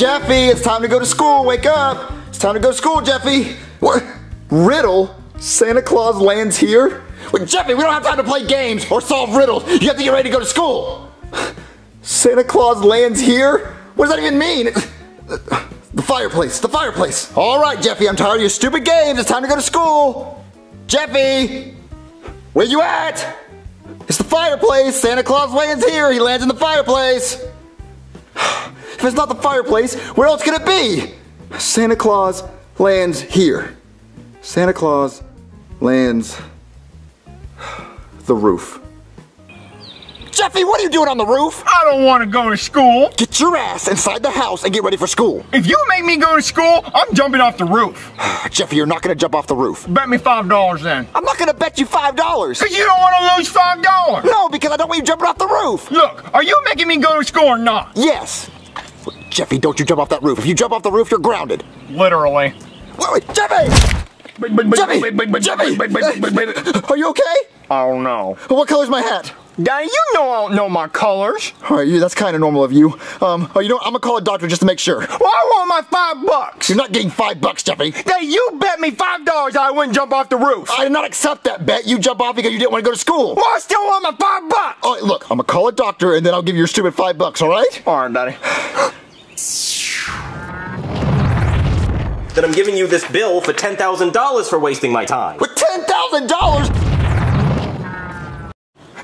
Jeffy, it's time to go to school. Wake up. It's time to go to school, Jeffy. What? Riddle? Santa Claus lands here? Wait, Jeffy, we don't have time to play games or solve riddles. You have to get ready to go to school. Santa Claus lands here? What does that even mean? The fireplace, the fireplace. All right, Jeffy, I'm tired of your stupid games. It's time to go to school. Jeffy, where you at? It's the fireplace. Santa Claus lands here. He lands in the fireplace. If it's not the fireplace, where else could it be? Santa Claus lands here. Santa Claus lands the roof. Jeffy, what are you doing on the roof? I don't want to go to school. Get your ass inside the house and get ready for school. If you make me go to school, I'm jumping off the roof. Jeffy, you're not gonna jump off the roof. Bet me five dollars then. I'm not gonna bet you five dollars. Cause you don't want to lose five dollars. No, because I don't want you jumping off the roof. Look, are you making me go to school or not? Yes. Jeffy, don't you jump off that roof. If you jump off the roof, you're grounded. Literally. Wait, wait, Jeffy! Jeffy! Jeffy! Are you okay? I don't know. What color's my hat? Daddy, you know I don't know my colors. All right, you, that's kind of normal of you. Um, oh, you know what? I'm gonna call a doctor just to make sure. Well, I want my five bucks. You're not getting five bucks, Jeffy. Daddy, you bet me five dollars I wouldn't jump off the roof. I did not accept that bet. You jump off because you didn't want to go to school. Well, I still want my five bucks. All right, look, I'm gonna call a doctor and then I'll give you your stupid five bucks, all right? All right, Daddy. That I'm giving you this bill for $10,000 for wasting my time. With ten thousand dollars?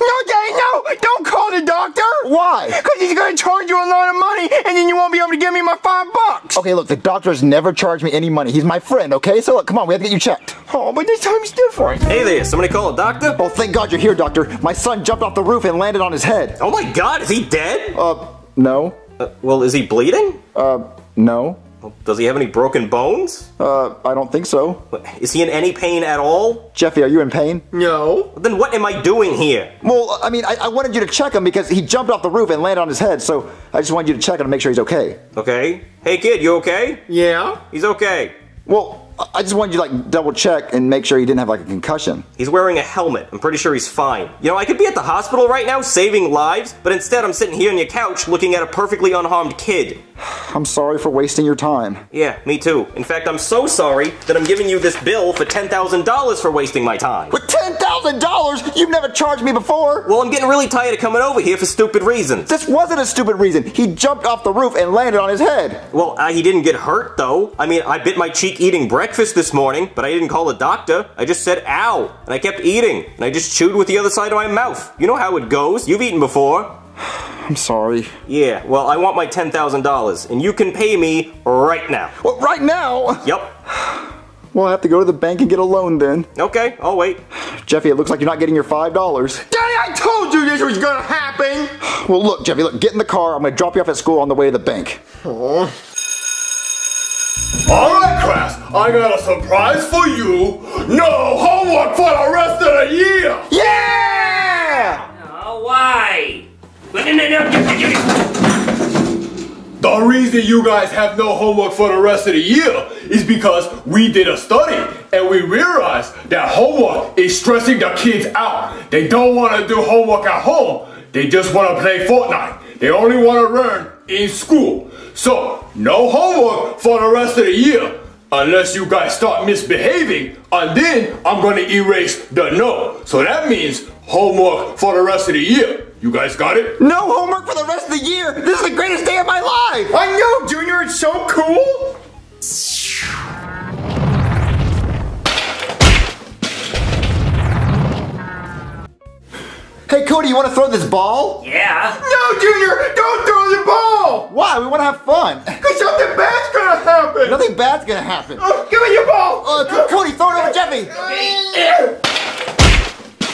No, Daddy, no! Don't call the doctor! Why? Because he's gonna charge you a lot of money and then you won't be able to give me my five bucks! Okay, look, the doctor's never charged me any money. He's my friend, okay? So look, come on, we have to get you checked. Oh, but this time's different. Hey there, somebody call a doctor? Oh, thank God you're here, doctor. My son jumped off the roof and landed on his head. Oh my god, is he dead? Uh, no. Uh, well, is he bleeding? Uh, no. Does he have any broken bones? Uh, I don't think so. Is he in any pain at all? Jeffy, are you in pain? No. Then what am I doing here? Well, I mean, I, I wanted you to check him because he jumped off the roof and landed on his head, so I just wanted you to check him to make sure he's okay. Okay. Hey kid, you okay? Yeah? He's okay. Well, I- just wanted you to like double check and make sure he didn't have like a concussion. He's wearing a helmet. I'm pretty sure he's fine. You know, I could be at the hospital right now saving lives, but instead I'm sitting here on your couch looking at a perfectly unharmed kid. I'm sorry for wasting your time. Yeah, me too. In fact, I'm so sorry that I'm giving you this bill for $10,000 for wasting my time. With $10,000? The dollars you've never charged me before? Well, I'm getting really tired of coming over here for stupid reasons. This wasn't a stupid reason. He jumped off the roof and landed on his head. Well, uh, he didn't get hurt, though. I mean, I bit my cheek eating breakfast this morning, but I didn't call a doctor. I just said, ow, and I kept eating, and I just chewed with the other side of my mouth. You know how it goes. You've eaten before. I'm sorry. Yeah, well, I want my $10,000, and you can pay me right now. Well, right now? Yep. Well, I have to go to the bank and get a loan then. Okay, I'll wait. Jeffy, it looks like you're not getting your $5. Daddy, I told you this was gonna happen! Well, look, Jeffy, look, get in the car. I'm gonna drop you off at school on the way to the bank. Alright, class, I got a surprise for you. No homework for the rest of the year! Yeah! Oh, why? No, no, no, no, no, no. The reason you guys have no homework for the rest of the year is because we did a study and we realized that homework is stressing the kids out. They don't want to do homework at home. They just want to play Fortnite. They only want to learn in school. So, no homework for the rest of the year. Unless you guys start misbehaving, and then I'm gonna erase the no. So that means homework for the rest of the year. You guys got it? No homework for the rest of the year! This is the greatest day of my life! I know, Junior, it's so cool! Hey, Cody, you wanna throw this ball? Yeah. No, Junior, don't throw the ball! Why? We wanna have fun. Cause something bad's gonna happen! Nothing bad's gonna happen. Oh, give me your ball! Uh, Cody, throw it over Jeffy!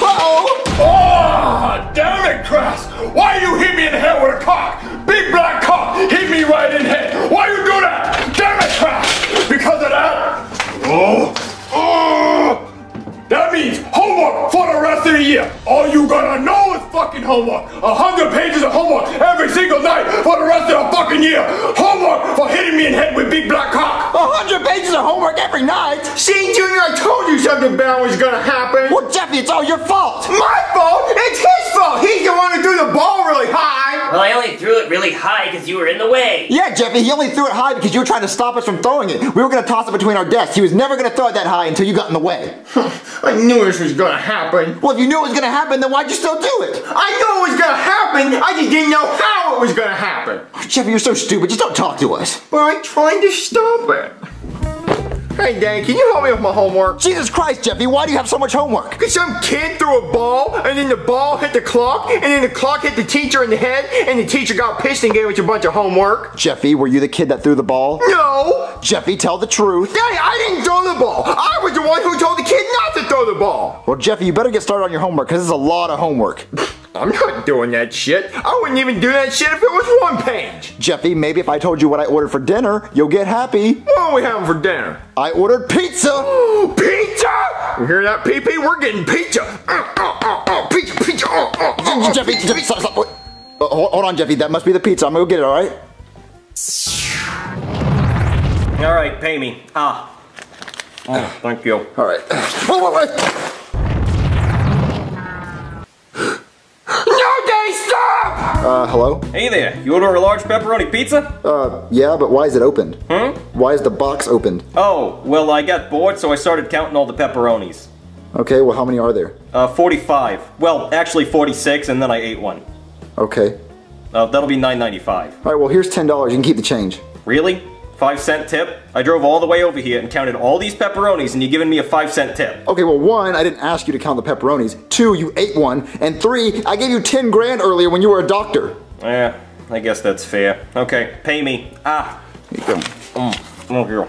Uh-oh! Oh, damn it, Crass! Why you hit me in the head with a cock? Big black cock hit me right in the head. Why you do that? Damn it, Crass! Because of that? Oh, oh! That means homework for the rest the year. All you gotta know is fucking homework. A hundred pages of homework every single night for the rest of the fucking year. Homework for hitting me in the head with big black cock. A hundred pages of homework every night? See, Junior, I told you something bad was gonna happen! Well, Jeffy, it's all your fault! My fault? It's his fault! He's the one who threw the ball really high! Well, I only threw it really high because you were in the way. Yeah, Jeffy, he only threw it high because you were trying to stop us from throwing it. We were gonna toss it between our desks. He was never gonna throw it that high until you got in the way. I knew this was gonna happen. Well, if you knew it was gonna happen, then why'd you still do it? I knew it was gonna happen. I just didn't know how it was gonna happen. Oh, Jeffy, you're so stupid. Just don't talk to us. But I'm trying to stop it. Hey, Dad, can you help me with my homework? Jesus Christ, Jeffy, why do you have so much homework? Cause some kid threw a ball, and then the ball hit the clock, and then the clock hit the teacher in the head, and the teacher got pissed and gave us a bunch of homework. Jeffy, were you the kid that threw the ball? No! Jeffy, tell the truth. Daddy, I didn't throw the ball. I was the one who told the kid not to throw the ball. Well, Jeffy, you better get started on your homework because is a lot of homework. I'm not doing that shit. I wouldn't even do that shit if it was one page. Jeffy, maybe if I told you what I ordered for dinner, you'll get happy. What are we having for dinner? I ordered pizza. Pizza! You hear that, PP? We're getting pizza. Uh, uh, uh, uh, pizza, pizza. Uh, uh, uh, Jeffy, Jeffy, stop, stop. Wait. Uh, hold, hold on, Jeffy. That must be the pizza. I'm gonna go get it, all right? All right, pay me. Ah. Oh, thank you. All right. Wait, wait, wait. No, Daddy, stop! Uh, hello? Hey there, you order a large pepperoni pizza? Uh, yeah, but why is it opened? Hmm? Why is the box opened? Oh, well, I got bored, so I started counting all the pepperonis. Okay, well, how many are there? Uh, 45. Well, actually 46, and then I ate one. Okay. Uh, that'll be 9.95. All right, well, here's $10. You can keep the change. Really? Five cent tip? I drove all the way over here and counted all these pepperonis, and you're giving me a five cent tip. Okay, well, one, I didn't ask you to count the pepperonis. Two, you ate one. And three, I gave you 10 grand earlier when you were a doctor. Yeah, I guess that's fair. Okay, pay me. Ah. Here you go. Mm, oh, here.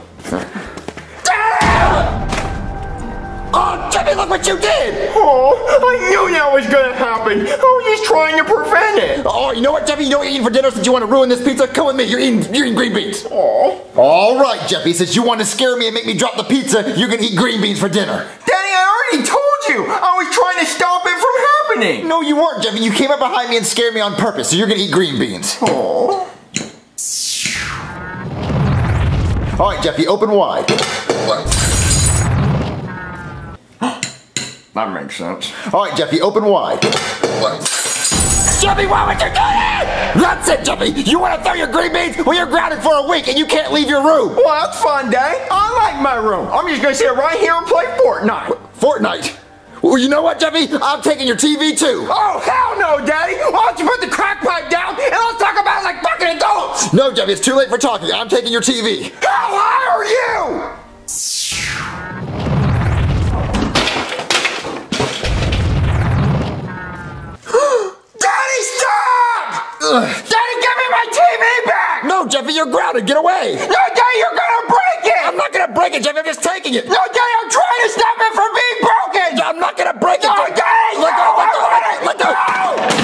Oh, Jimmy, look what you did! Oh, I knew that was gonna happen. I was just trying to prevent it. Oh, you know what, Jeffy? You know what you're eating for dinner since you want to ruin this pizza? Come with me. You're eating, you're eating green beans. Oh. All right, Jeffy. Since you want to scare me and make me drop the pizza, you can eat green beans for dinner. Daddy, I already told you. I was trying to stop it from happening. No, you weren't, Jeffy. You came up behind me and scared me on purpose, so you're gonna eat green beans. Oh. All right, Jeffy, open wide. That makes sense. All right, Jeffy, open wide. Jeffy, why would you do that? That's it, Jeffy. You want to throw your green beans? Well, you're grounded for a week and you can't leave your room. Well, that's fun, Daddy. I like my room. I'm just gonna sit right here and play Fortnite. Fortnite. Well, you know what, Jeffy? I'm taking your TV too. Oh, hell no, Daddy. Why don't you put the crack pipe down and let's talk about it like fucking adults? No, Jeffy, it's too late for talking. I'm taking your TV. How high are you? Back! No, Jeffy, you're grounded. Get away. No, Daddy, you're gonna break it! I'm not gonna break it, Jeff. I'm just taking it. No, Daddy, I'm trying to stop it from being broken! I'm not gonna break it. No, Jeffy. Daddy, Let go, no, let go, I let go, let go.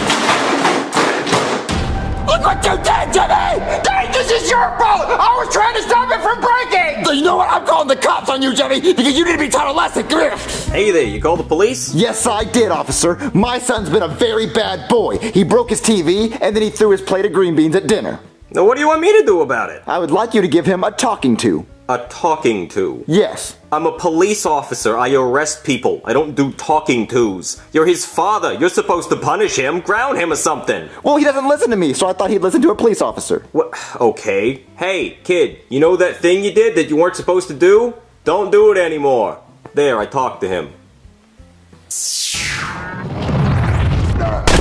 Look what you did to me! Daddy, this is your fault! I was trying to stop it from breaking! So you know what? I'm calling the cops on you, Jeffy, because you need to be taught a lesson. Come here. Hey there, you call the police? Yes, I did, officer. My son's been a very bad boy. He broke his TV, and then he threw his plate of green beans at dinner. Now, what do you want me to do about it? I would like you to give him a talking to. A talking to. Yes. I'm a police officer. I arrest people. I don't do talking tos. You're his father. You're supposed to punish him, ground him or something. Well, he doesn't listen to me, so I thought he'd listen to a police officer. What? Okay. Hey, kid, you know that thing you did that you weren't supposed to do? Don't do it anymore. There, I talked to him.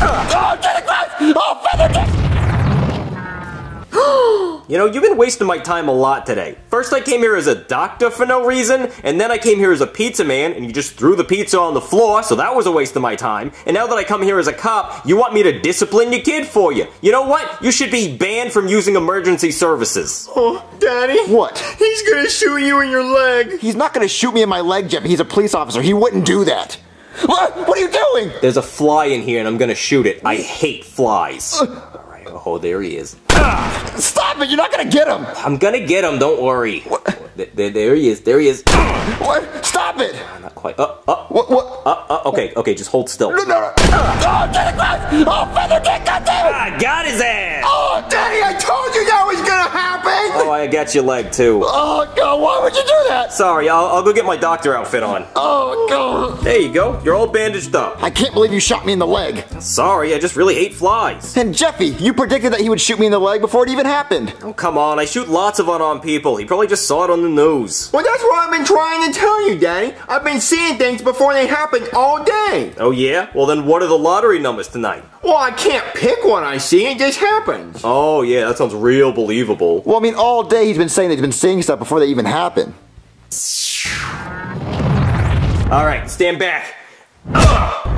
Oh, get it! Oh, feather! You know, you've been wasting my time a lot today. First I came here as a doctor for no reason, and then I came here as a pizza man, and you just threw the pizza on the floor, so that was a waste of my time. And now that I come here as a cop, you want me to discipline your kid for you. You know what? You should be banned from using emergency services. Oh, Daddy? What? He's gonna shoot you in your leg! He's not gonna shoot me in my leg, Jeffy. He's a police officer. He wouldn't do that. What? What are you doing? There's a fly in here, and I'm gonna shoot it. I hate flies. Uh, Alright, oh, there he is. Stop it! You're not gonna get him! I'm gonna get him, don't worry. Th- There, there he is, there he is. What? Stop it! Not quite. Uh, uh, What? What? uh, uh, okay, okay, just hold still. No, no, no. Oh, get it! Oh, feather dick, goddamn! I got his ass! Oh, Daddy, I told you that was gonna happen! Oh, I got your leg too. Oh, God, why would you do that? Sorry, I'll, I'll go get my doctor outfit on. Oh, God. There you go. You're all bandaged up. I can't believe you shot me in the leg. Sorry, I just really hate flies. And Jeffy, you predicted that he would shoot me in the leg before it even happened. Oh, come on. I shoot lots of unarmed people. He probably just saw it on the news. Well, that's what I've been trying to tell you, Daddy. I've been seeing things before they happen all day. Oh, yeah? Well, then what are the lottery numbers tonight? Well, I can't pick one I see, it just happens. Oh, yeah, that sounds real believable. Well, I mean, all day he's been saying that he's been seeing stuff before they even happen. All right, stand back. Ugh.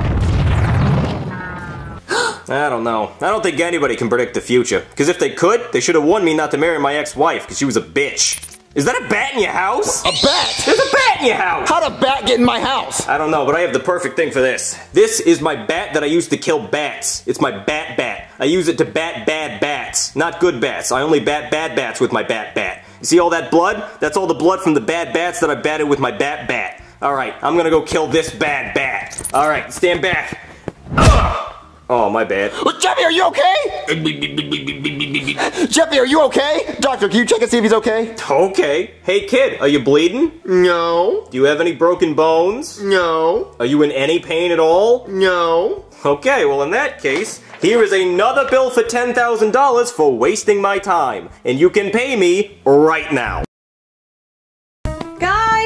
I don't know. I don't think anybody can predict the future. Because if they could, they should have warned me not to marry my ex-wife because she was a bitch. Is that a bat in your house? A bat? There's a bat in your house! How'd a bat get in my house? I don't know, but I have the perfect thing for this. This is my bat that I use to kill bats. It's my bat bat. I use it to bat bad bats. Not good bats. I only bat bad bats with my bat bat. You see all that blood? That's all the blood from the bad bats that I batted with my bat bat. Alright, I'm gonna go kill this bad bat. Alright, stand back. Ugh. Oh, my bad. Well, Jeffy, are you okay? Jeffy, are you okay? Doctor, can you check and see if he's okay? Okay. Hey kid, are you bleeding? No, Do you have any broken bones? no, Are you in any pain at all? no. Okay, well in that case, here is another bill for $10,000 for wasting my time. And you can pay me right now.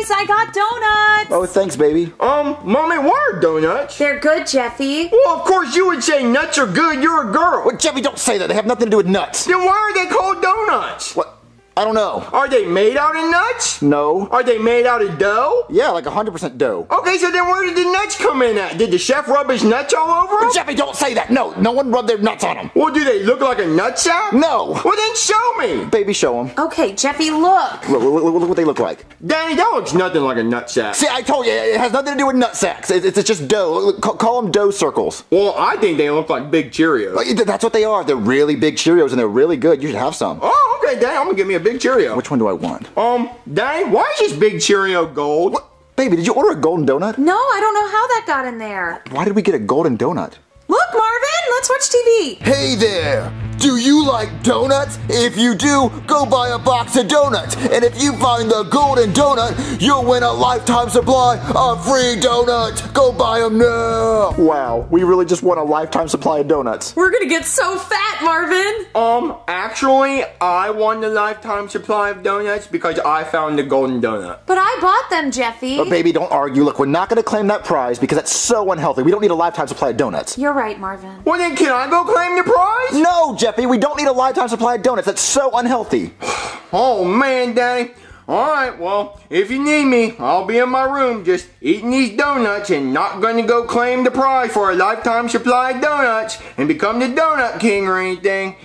Guys, I got donuts. Oh, thanks, baby. Um, Mommy, what are donuts? They're good, Jeffy. Well, of course you would say nuts are good, you're a girl. Well, Jeffy, don't say that. They have nothing to do with nuts. Then why are they called donuts? What? I don't know. Are they made out of nuts? No. Are they made out of dough? Yeah, like 100% dough. Okay, so then where did the nuts come in at? Did the chef rub his nuts all over them? Jeffy, don't say that. No, no one rubbed their nuts on them. Well, do they look like a nut sack? No. Well, then show me. Baby, show them. Okay, Jeffy, look. Look, look, look, look what they look like. Danny, that looks nothing like a nut sack. See, I told you, it has nothing to do with nut sacks. It's, it's just dough. Look, Call, call them dough circles. Well, I think they look like big Cheerios. That's what they are. They're really big Cheerios and they're really good. You should have some. Oh, okay, Danny, I'm gonna give me a big Cheerio. Which one do I want? Um, dang, why is this big Cheerio gold? What? Baby, did you order a golden donut? No, I don't know how that got in there. Why did we get a golden donut? Look, Marvin, let's watch TV. Hey there! Do you like donuts? If you do, go buy a box of donuts. And if you find the golden donut, you'll win a lifetime supply of free donuts. Go buy them now! Wow, we really just won a lifetime supply of donuts. We're gonna get so fat, Marvin. Um, actually, I won the lifetime supply of donuts because I found the golden donut. But I bought them, Jeffy. But baby, don't argue. Look, we're not gonna claim that prize because that's so unhealthy. We don't need a lifetime supply of donuts. You're right, Marvin. Well, then can I go claim the prize? No, Jeffy, we don't need a lifetime supply of donuts. That's so unhealthy. Oh, man, Danny. Alright, well, if you need me, I'll be in my room just eating these donuts and not gonna go claim the prize for a lifetime supply of donuts and become the donut king or anything.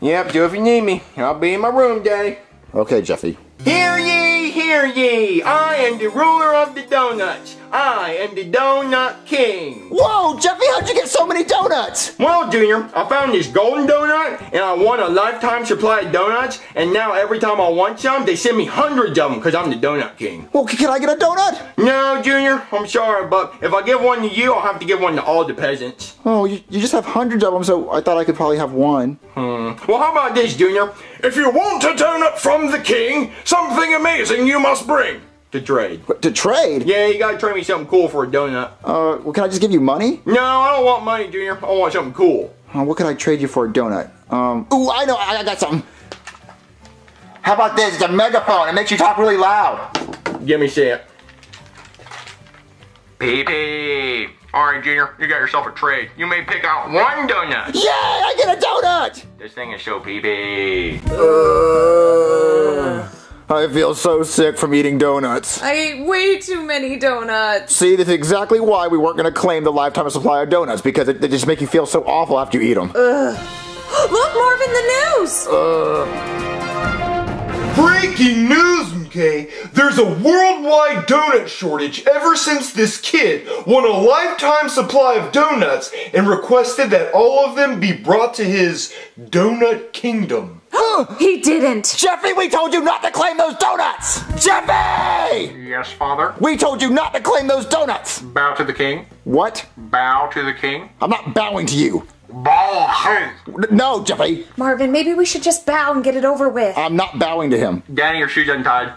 Yep, so if you need me, I'll be in my room, Daddy. Okay, Jeffy. Here ye, hear ye! I am the ruler of the donuts. I am the donut king. Whoa, Jeffy, how'd you get so many donuts? Well, Junior, I found this golden donut and I won a lifetime supply of donuts. And now every time I want some, they send me hundreds of them because I'm the donut king. Well, can I get a donut? No, Junior, I'm sorry, but if I give one to you, I'll have to give one to all the peasants. Oh, you, you just have hundreds of them, so I thought I could probably have one. Hmm. Well, how about this, Junior? If you want a donut from the king, something amazing you must bring. To trade. But to trade? Yeah, you gotta trade me something cool for a donut. Uh, well, can I just give you money? No, I don't want money, Junior. I want something cool. Uh, what could I trade you for a donut? Um, ooh, I know, I, I got something. How about this? It's a megaphone. It makes you talk really loud. Give me shit. PP. Alright, Junior, you got yourself a trade. You may pick out one donut. Yay, I get a donut! This thing is so PP. I feel so sick from eating donuts. I ate way too many donuts. See, that's exactly why we weren't going to claim the lifetime supply of donuts, because it, they just make you feel so awful after you eat them. Ugh. Look, Marvin, the news. Breaking news, okay? There's a worldwide donut shortage ever since this kid won a lifetime supply of donuts and requested that all of them be brought to his donut kingdom. He didn't. Jeffy, we told you not to claim those donuts! Jeffy! Yes, father. We told you not to claim those donuts! Bow to the king. What? Bow to the king. I'm not bowing to you. Bow! No, Jeffy. Marvin, maybe we should just bow and get it over with. I'm not bowing to him. Danny, your shoes untied.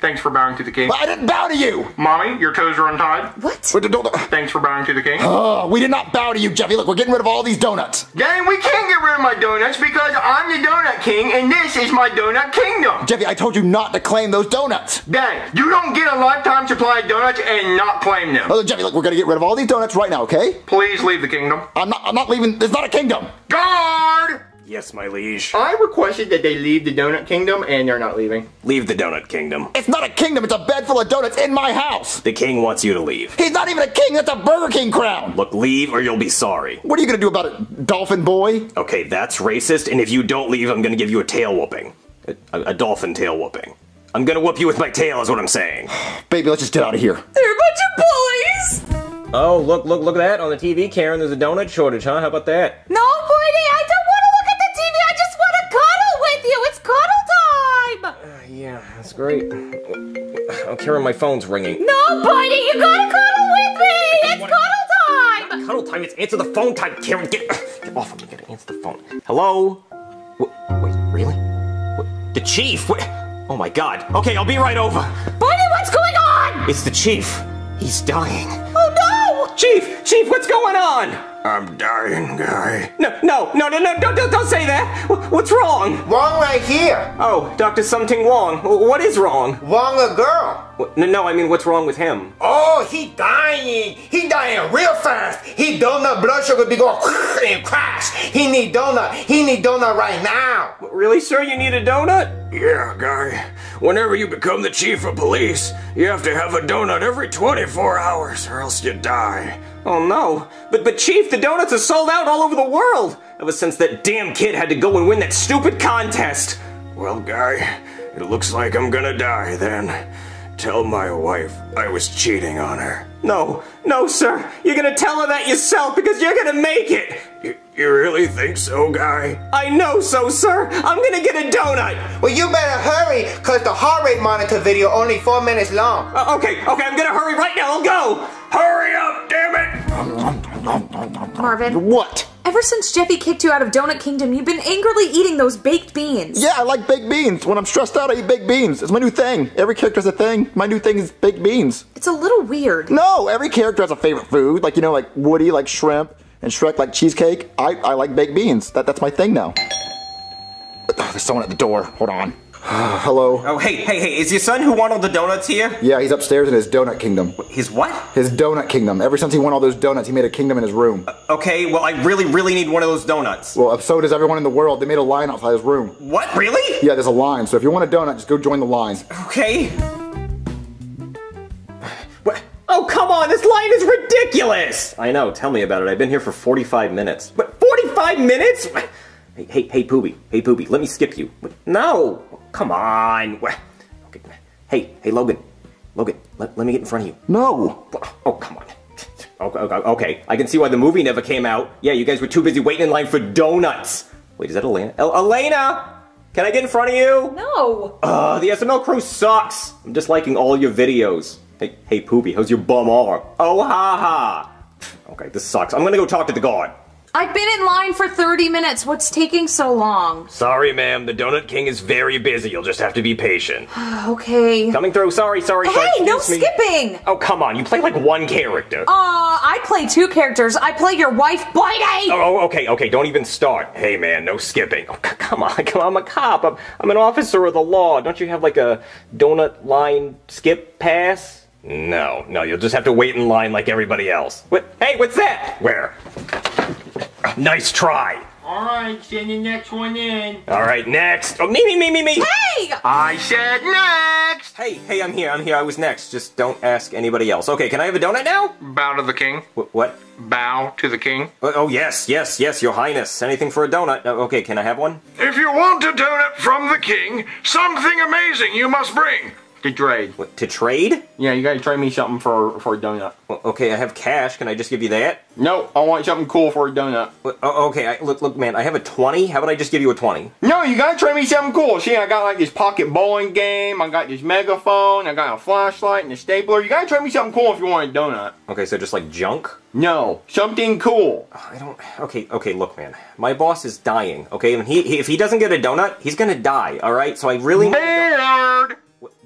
Thanks for bowing to the king. But I didn't bow to you. Mommy, your toes are untied. what? Wait, don't- don't- Thanks for bowing to the king. Uh, we did not bow to you, Jeffy. Look, we're getting rid of all these donuts. Danny, we can't get rid of my donuts because I'm the donut king and this is my donut kingdom. Jeffy, I told you not to claim those donuts. Danny, you don't get a lifetime supply of donuts and not claim them. Oh, Jeffy, look, we're gonna get rid of all these donuts right now, okay? Please leave the kingdom. I'm not. I'm not leaving. It's not a kingdom. Guard! Yes, my liege. I requested that they leave the donut kingdom and they're not leaving. Leave the donut kingdom. It's not a kingdom. It's a bed full of donuts in my house. The king wants you to leave. He's not even a king. That's a Burger King crown. Look, leave or you'll be sorry. What are you gonna do about it, Dolphin Boy? Okay, that's racist, and if you don't leave, I'm gonna give you a tail whooping. A, a, a dolphin tail whooping. I'm gonna whoop you with my tail, is what I'm saying. Baby, let's just get out of here. They're a bunch of bullies! Oh, look, look, look at that on the TV, Karen. There's a donut shortage, huh? How about that? No, Boydie, Yeah, that's great. Oh, Karen, my phone's ringing. No, buddy, you gotta cuddle with me. It's cuddle time. Cuddle time, it's answer the phone time, Karen. Get, uh, get off of me, gotta answer the phone. Hello? Wh- wait, really? Wh- the chief? Oh my god. Okay, I'll be right over. Buddy, what's going on? It's the chief. He's dying. Oh no! Chief! Chief, what's going on? I'm dying, guy. No, no, no, no, no, don't, don't, don't say that. What's wrong? Wrong right here. Oh, Dr. Something Wong. Wh- What is wrong? Wrong a girl. No, no, I mean, what's wrong with him? Oh, he dying. He dying real fast. He donut blood sugar be going and crash. He need donut. He need donut right now. Really, sir? You need a donut? Yeah, guy. Whenever you become the chief of police, you have to have a donut every 24 hours or else you die. Oh no. But but Chief, the donuts are sold out all over the world. Ever since that damn kid had to go and win that stupid contest. Well, guy, it looks like I'm gonna die then. Tell my wife I was cheating on her. No, no, sir. You're gonna tell her that yourself because you're gonna make it. You, you really think so, guy? I know so, sir. I'm gonna get a donut. Well, you better hurry, cause the heart rate monitor video only four minutes long. Uh, okay, okay, I'm gonna hurry right now. I'll go. Hurry up, damn it! Marvin, What? ever since Jeffy kicked you out of Donut Kingdom, you've been angrily eating those baked beans. Yeah, I like baked beans. When I'm stressed out, I eat baked beans. It's my new thing. Every character has a thing. My new thing is baked beans. It's a little weird. No, every character has a favorite food. Like you know, like Woody, like shrimp, and Shrek, like cheesecake. I, I like baked beans. That that's my thing now. Oh, there's someone at the door. Hold on. Hello. Oh, hey, hey, hey, is your son who won all the donuts here? Yeah, he's upstairs in his donut kingdom. His what? His donut kingdom. Ever since he won all those donuts, he made a kingdom in his room. Uh, okay, well, I really, really need one of those donuts. Well, uh, so does everyone in the world. They made a line outside his room. What, really? Yeah, there's a line. So if you want a donut, just go join the line. Okay. Line is ridiculous! I know, tell me about it. I've been here for 45 minutes. But 45 minutes? Hey, hey, hey, Pooby. Hey, Pooby, let me skip you. No! Come on! Okay. Hey, hey, Logan. Logan, let, let me get in front of you. No. Oh, come on. Okay, okay, okay, I can see why the movie never came out. Yeah, you guys were too busy waiting in line for donuts. Wait, is that Elena? El- Elena! Can I get in front of you? No. Uh, the SML crew sucks. I'm disliking all your videos. Hey, hey, Poopy, how's your bum arm? Oh, ha ha. Okay, this sucks. I'm gonna go talk to the guard. I've been in line for 30 minutes. What's taking so long? Sorry, ma'am. The Donut King is very busy. You'll just have to be patient. Okay. Coming through. Sorry, sorry. sorry. Hey, no Excuse me. skipping! Oh, come on. You play like one character. Uh, I play two characters. I play your wife, Boydie! Oh, okay, okay, don't even start. Hey, man, no skipping. Oh, come on, come on, I'm a cop. I'm, I'm an officer of the law. Don't you have like a donut line skip pass? No, no, you'll just have to wait in line like everybody else. What? Hey, what's that? Where? Nice try. Alright, send the next one in. All right, next. Oh, me, me, me, me, me. Hey! I said next! Hey, hey, I'm here, I'm here. I was next. Just don't ask anybody else. Okay, can I have a donut now? Bow to the king. Wh- what? Bow to the king. Oh, oh, yes, yes, yes, your highness. Anything for a donut. Uh, okay, can I have one? If you want a donut from the king, something amazing you must bring. To trade. What, to trade? Yeah, you gotta trade me something for, for a donut. Well, okay, I have cash. Can I just give you that? No, I want something cool for a donut. Well, oh, okay, I, look, look, man, I have a 20. How about I just give you a 20? No, you gotta trade me something cool. See, I got like this pocket bowling game, I got this megaphone, I got a flashlight and a stapler. You gotta trade me something cool if you want a donut. Okay, so just like junk? No, something cool. Oh, I don't. Okay, okay, look, man. My boss is dying, okay? And he, he if he doesn't get a donut, he's gonna die, alright? So I really. need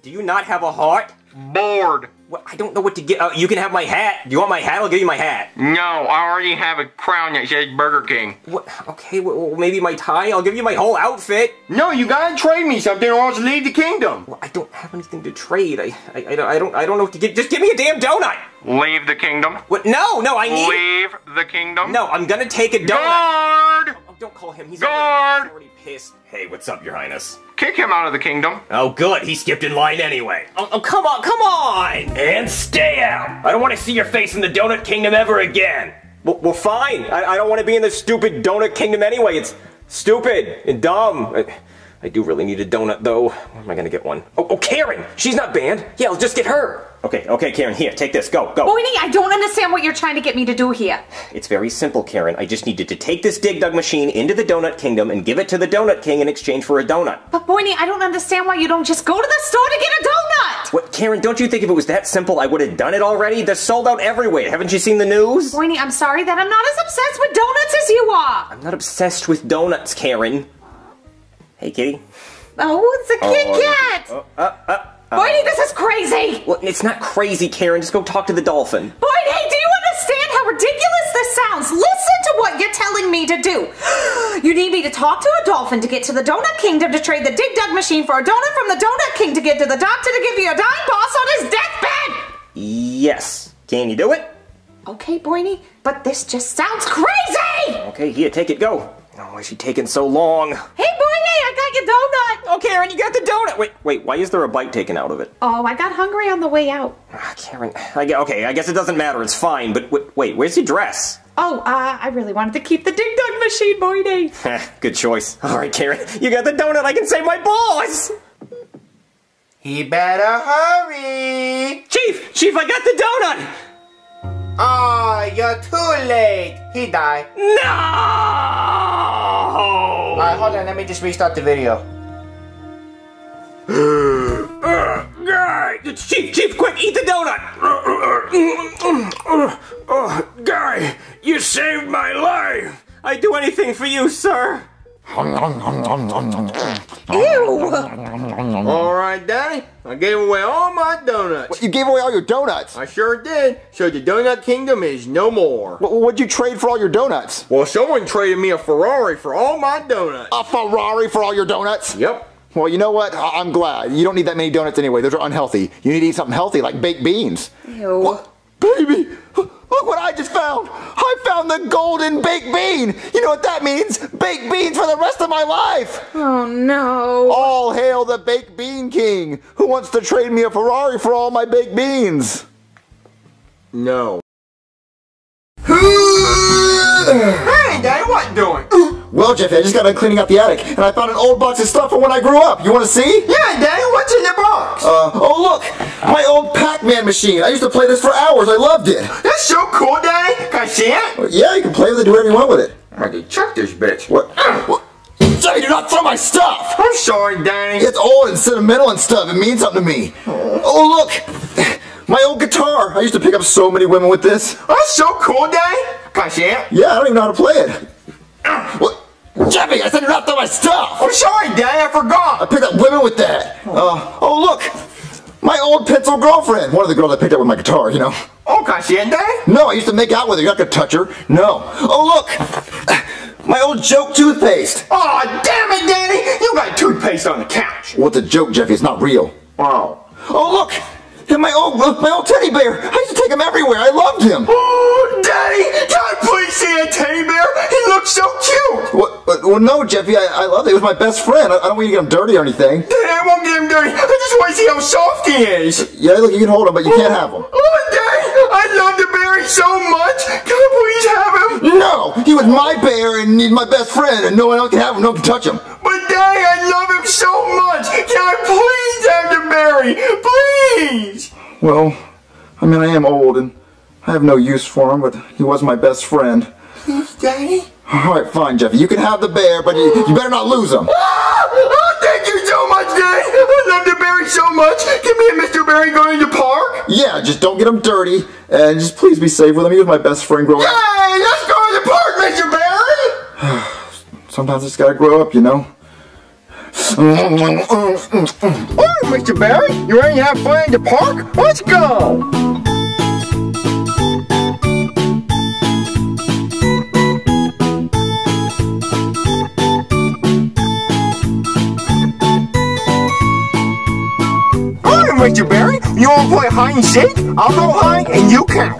a donut. Bored. What, Do you not have a heart? Bored. What, I don't know what to get. Uh, you can have my hat. Do you want my hat? I'll give you my hat. No, I already have a crown that says Burger King. What? Okay, well, well, maybe my tie. I'll give you my whole outfit. No, you gotta trade me something or else leave the kingdom. Well, I don't have anything to trade. I, I, I, don't, I don't, I don't know what to get. Just give me a damn donut. Leave the kingdom. What? No, no, I need. Leave the kingdom. No, I'm gonna take a donut. Guard! Oh, don't call him. He's Guard! already, he's already pissed. Hey, what's up, Your Highness? Kick him out of the kingdom. Oh, good. He skipped in line anyway. Oh, oh, come on, come on! And stay out. I don't want to see your face in the Donut Kingdom ever again. Well, well fine. I, I don't want to be in the stupid donut kingdom anyway. It's stupid and dumb. I, I do really need a donut, though. Where am I gonna get one? Oh, oh, Karen! She's not banned. Yeah, I'll just get her. Okay, okay, Karen, here, take this. Go, go. Boydie, I don't understand what you're trying to get me to do here. It's very simple, Karen. I just needed to take this Dig Dug machine into the Donut Kingdom and give it to the Donut King in exchange for a donut. But Boydie, I don't understand why you don't just go to the store to get a donut. What, Karen, don't you think if it was that simple, I would have done it already? They're sold out everywhere. Haven't you seen the news? Boydie, I'm sorry that I'm not as obsessed with donuts as you are. I'm not obsessed with donuts, Karen. Hey, kitty. Oh, it's a Kit oh, Kat. Uh, uh, uh, Boydie, this is crazy. Well, it's not crazy, Karen. Just go talk to the dolphin. Boydie, do you understand how ridiculous this sounds? Listen to what you're telling me to do. You need me to talk to a dolphin to get to the Donut Kingdom to trade the Dig Dug machine for a donut from the Donut King to get to the doctor to give you a dying boss on his deathbed. Yes. Can you do it? Okay, Boydie, but this just sounds crazy. Okay, here, take it, go. Oh, why is she taking so long? Hey, Boydie, I got your donut. Oh, Karen, you got the donut. Wait, wait, why is there a bite taken out of it? Oh, I got hungry on the way out. Ah, Karen, I, okay, I guess it doesn't matter. It's fine, but wait, wait where's your dress? Oh, uh, I really wanted to keep the Dig Dug machine, Boydie. Heh, Good choice. All right, Karen, you got the donut. I can save my boss. He better hurry. Chief, Chief, I got the donut. Ah, you're too late. He died. No. Alright, hold on. Let me just restart the video. Guy, Chief, Chief, quick, eat the donut. Oh, Guy, you saved my life. I'd do anything for you, sir. Alright, Daddy. I gave away all my donuts. You gave away all your donuts. I sure did. So the Donut Kingdom is no more. What, what'd you trade for all your donuts? Well, someone traded me a Ferrari for all my donuts. A Ferrari for all your donuts? Yep. Well, you know what? I- I'm glad. You don't need that many donuts anyway. Those are unhealthy. You need to eat something healthy like baked beans. Ew. What? Baby, look what I just found. I found the golden baked bean. You know what that means? Baked beans for the rest of my life. Oh, no. All hail the baked bean king who wants to trade me a Ferrari for all my baked beans. No. hey, Daddy, what you doing? Well, Jeffy, I just got done cleaning out the attic and I found an old box of stuff from when I grew up. You want to see? Yeah, Daddy, what's in the box? Uh, oh look, my old Pac-Man machine. I used to play this for hours. I loved it. That's so cool, Daddy. Can I see it? Yeah, you can play with it, do whatever you want with it. I can check this bitch. What? what? Jeffy, do not throw my stuff! I'm sorry, Daddy. It's old and sentimental and stuff. It means something to me. Oh, look! My old guitar. I used to pick up so many women with this. That's so cool, Daddy. Can I see it? Yeah, I don't even know how to play it. What? Jeffy, I said do not my stuff! I'm sorry, Daddy. I forgot! I picked up women with that. Uh, oh, look! My old pencil girlfriend. One of the girls I picked up with my guitar, you know. Oh, can I see it, No, I used to make out with her. You're not gonna touch her. No. Oh, look! My old joke toothpaste. Oh, damn it, Daddy. You got toothpaste on the couch. What's a joke, Jeffy? It's not real. Oh. Oh, look! And my old, uh, my old teddy bear. I used to take him everywhere. I loved him. Oh, Daddy, can I please see a teddy bear? He looks so cute. What, what, well, no, Jeffy. I, I love it. He was my best friend. I, I don't want you to get him dirty or anything. Daddy, I won't get him dirty. I just want to see how soft he is. Yeah, look, you can hold him, but you can't have him. Oh, Daddy, I love the bear so much. Can I please have him? No, he was my bear and he's my best friend, and no one else can have him. No one can touch him. But Daddy, I love him so much. Can I please have the Barry, please. Well, I mean, I am old and I have no use for him, but he was my best friend. Please, Daddy? All right, fine, Jeffy. You can have the bear, but you, you better not lose him. Ah! Oh, thank you love the Barry so much. Can me and Mr. Barry go to park? Yeah, just don't get him dirty, and just please be safe with him. He was my best friend growing up. Hey, let's go to the park, Mr. Barry. Sometimes I just gotta grow up, you know. Oh, Mr. Barry, you ready to have fun in the park? Let's go. All right, Mr. Barry, you want to play hide and seek? I'll go hide and you count.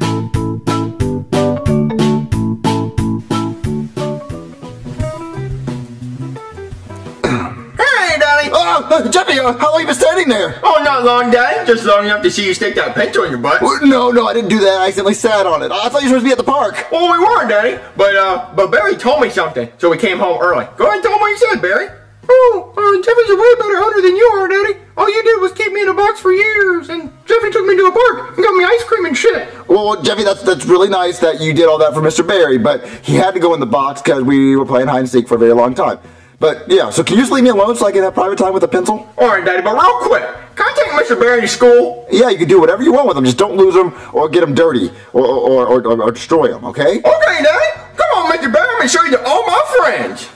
Hey, Daddy. Oh, uh, Jeffy, uh, how long you been standing there? Oh, not long, Daddy. Just long enough to see you stick that pencil in your butt. Uh, No, no, I didn't do that. I accidentally sat on it. I thought you were supposed to be at the park. Well, we were, Daddy. But uh, but Barry told me something, so we came home early. Go ahead and tell him what you said, Barry. Oh, uh, Jeffy's a way better hunter than you are, Daddy. All you did was keep me in a box for years, and Jeffy took me to a park and got me ice cream and shit. Well, Jeffy, that's that's really nice that you did all that for Mr. Barry, but he had to go in the box because we were playing hide and seek for a very long time. But yeah, so can you just leave me alone so I can have private time with a pencil? All right, Daddy, but real quick, can I take Mr. Barry to school? Yeah, you can do whatever you want with him. Just don't lose him or get him dirty or or, or, or, or destroy him. Okay? Okay, Daddy. Come on, Mr. Barry. I'm gonna show you to all my friends.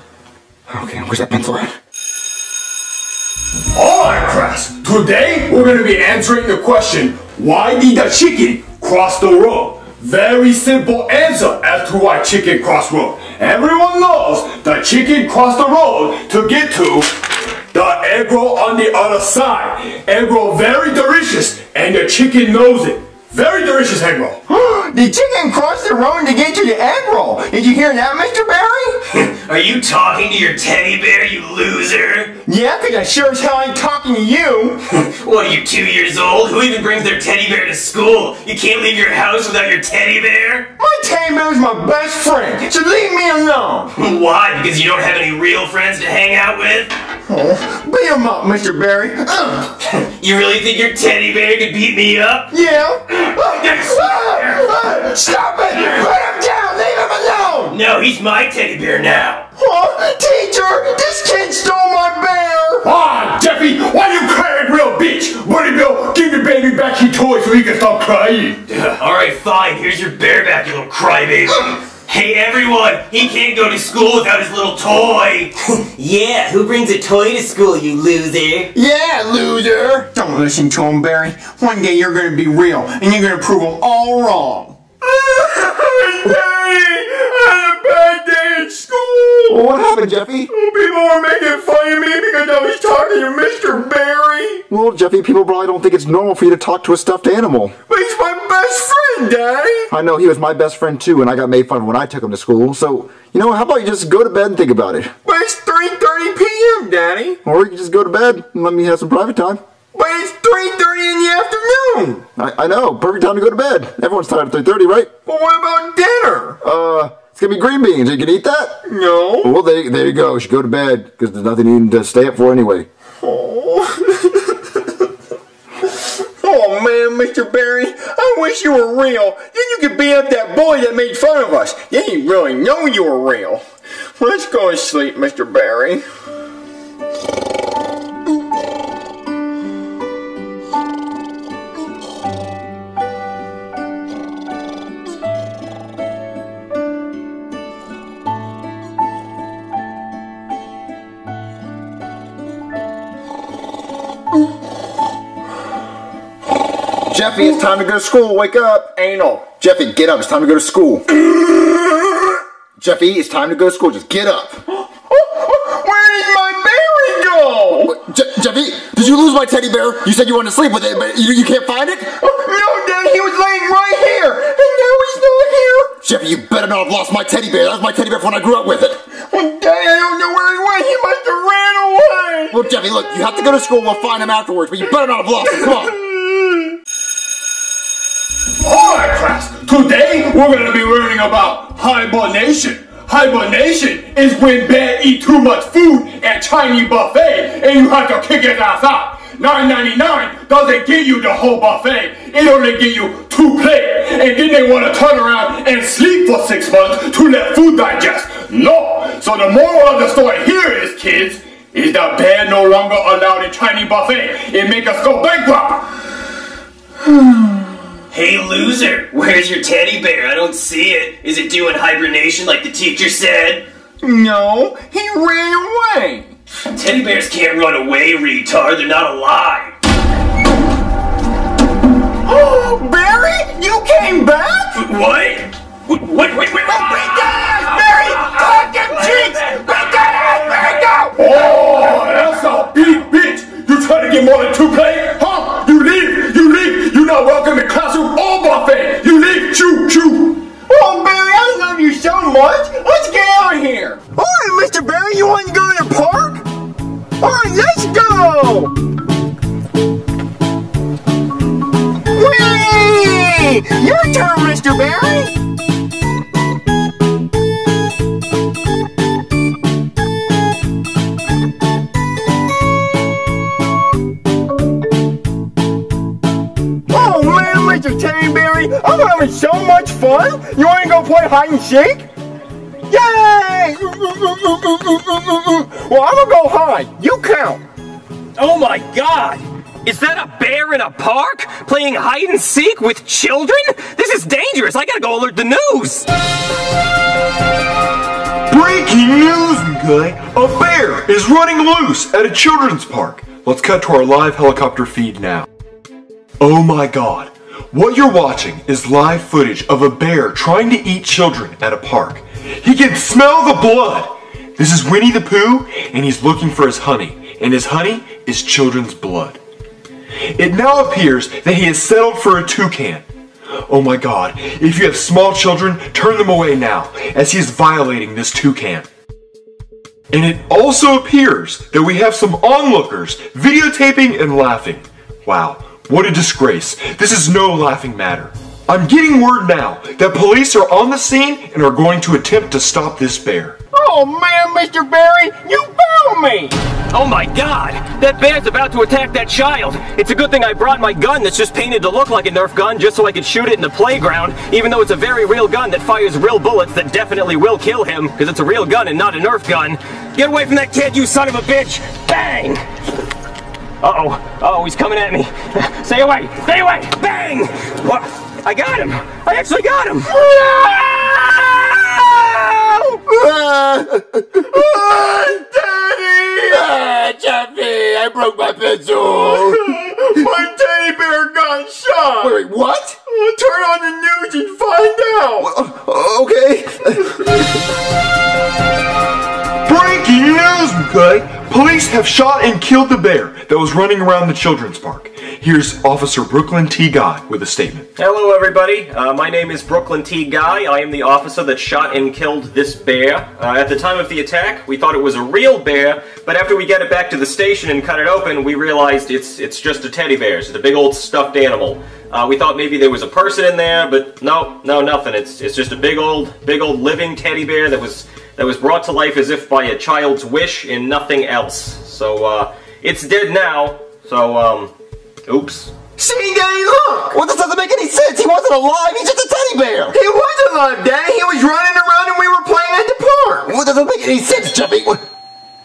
Okay. Where's that pencil at? Alright, class. Today we're going to be answering the question Why did the chicken cross the road? Very simple answer as to why chicken crossed road. Everyone knows the chicken crossed the road to get to the egg roll on the other side. Egg roll very delicious and the chicken knows it. Very delicious egg roll. the chicken crossed the road to get to the egg roll. Did you hear that, Mr. Barry? Are you talking to your teddy bear, you loser? Yeah, because I sure as hell ain't talking to you. What are you, two years old? Who even brings their teddy bear to school? You can't leave your house without your teddy bear? My teddy bear is my best friend, so leave me alone. Why? Because you don't have any real friends to hang out with? Oh, beat him up, Mr. Barry. You really think your teddy bear could beat me up? Yeah. Ah, ah, Stop it! Put him down! Leave him alone! No, he's my teddy bear now. Oh, teacher, this kid stole my bear! Ah, Jeffy, why you crying, real bitch? Buddy Bill, give your baby back your toy so he can stop crying. Alright, fine. Here's your bear back, you little crybaby. Hey everyone, he can't go to school without his little toy. yeah, who brings a toy to school, you loser? Yeah, loser! Don't listen to him, Barry. One day you're gonna be real, and you're gonna prove them all wrong. Daddy, I had a bad day at school. Well, what happened, Jeffy? People were making fun of me because I was talking to Mr. Barry. Well, Jeffy, people probably don't think it's normal for you to talk to a stuffed animal. But he's my best friend, Daddy. I know he was my best friend too, and I got made fun of when I took him to school. So, you know, how about you just go to bed and think about it? But it's 3.30 p.m., Daddy. Or you can just go to bed and let me have some private time. But it's 3.30 in the afternoon. I, I know, perfect time to go to bed. Everyone's tired at 3.30, right? But what about dinner? Uh, it's gonna be green beans. Are You can eat that? No. Well, there, there you go. You should go to bed, because there's nothing even to stay up for anyway. Oh oh, man, Mr. Barry, I wish you were real. Then you could beat up that boy that made fun of us. Then he'd really know you were real. Let's go to sleep, Mr. Barry. Jeffy, it's time to go to school. Wake up. Anal. Jeffy, get up. It's time to go to school. Jeffy, it's time to go to school. Just get up. Where did my Barry go? Je- Jeffy, did you lose my teddy bear? You said you wanted to sleep with it, but you, you can't find it? Oh, no, Dad, he was laying right here, and now he's not here. Jeffy, you better not have lost my teddy bear. That was my teddy bear from when I grew up with it. Well, Dad, I don't know where he went. He must have ran away. Well, Jeffy, look, you have to go to school. We'll find him afterwards, but you better not have lost him. Come on. Alright, class. Today we're going to be learning about hibernation. Hibernation is when bear eat too much food at Chinese buffet and you have to kick ass out. $9.99 doesn't give you the whole buffet. It only get you two plates. And then they want to turn around and sleep for six months to let food digest. No. So the moral of the story here is, kids, is that bear no longer allowed in Chinese buffet. It make us go bankrupt. Hey, loser, where's your teddy bear? I don't see it. Is it doing hibernation like the teacher said? No, he ran away. Teddy bears can't run away, retard. They're not alive. Oh, Barry, you came back? What? What? Wait, wait, wait, wait. Barry, talk your cheeks. Beat that ass, Barry, go. Oh, that's a big bitch. You trying to get more than two plates? Huh? You leave. You leave. You're not welcome in classroom or buffet. You leave. Choo, choo. Oh, Barry, I love you so much. Let's get out of here. All right, Mr. Barry, you want to go to the park? All right, let's go. Whee! Your turn, Mr. Barry. Having so much fun. You want to go play hide and seek? Yay! Well, I'm gonna go hide. You count. Oh my god! Is that a bear in a park? Playing hide and seek with children? This is dangerous. I gotta go alert the news. Breaking news, guy! A bear is running loose at a children's park. Let's cut to our live helicopter feed now. Oh my god. What you're watching is live footage of a bear trying to eat children at a park. He can smell the blood. This is Winnie the Pooh, and he's looking for his honey, and his honey is children's blood. It now appears that he has settled for a toucan. Oh my god, if you have small children, turn them away now, as he is violating this toucan. And it also appears that we have some onlookers videotaping and laughing. Wow, what a disgrace. This is no laughing matter. I'm getting word now that police are on the scene and are going to attempt to stop this bear. Oh man, Mr. Barry, you found me. Oh my god! That bear's about to attack that child! It's a good thing I brought my gun that's just painted to look like a Nerf gun just so I could shoot it in the playground, even though it's a very real gun that fires real bullets that definitely will kill him, because it's a real gun and not a Nerf gun. Get away from that kid, you son of a bitch! Bang! Uh-oh. Uh-oh, he's coming at me. Stay away! Stay away! Bang! What? I got him! I actually got him! Ah! Ah, Jeffy, I broke my pencil. My teddy bear got shot. Wait, what? Turn on the news and find out. Okay. Breaking news, okay? Police have shot and killed the bear that was running around the children's park. Here's Officer Brooklyn T. Guy with a statement. Hello, everybody. Uh, my name is Brooklyn T. Guy. I am the officer that shot and killed this bear. Uh, at the time of the attack, we thought it was a real bear, but after we get it back to the station and cut it open, we realized it's it's just a teddy bear. It's a big old stuffed animal. Uh, we thought maybe there was a person in there, but no, no, nothing. It's it's just a big old, big old living teddy bear that was that was brought to life as if by a child's wish and nothing else. So uh, it's dead now. So um, oops. See, Daddy, look. Well, this doesn't make any sense. He wasn't alive. He's just a teddy bear. He was alive, Daddy. He was running around and we were playing at the park. Well, that doesn't make any sense, Jeffy. What?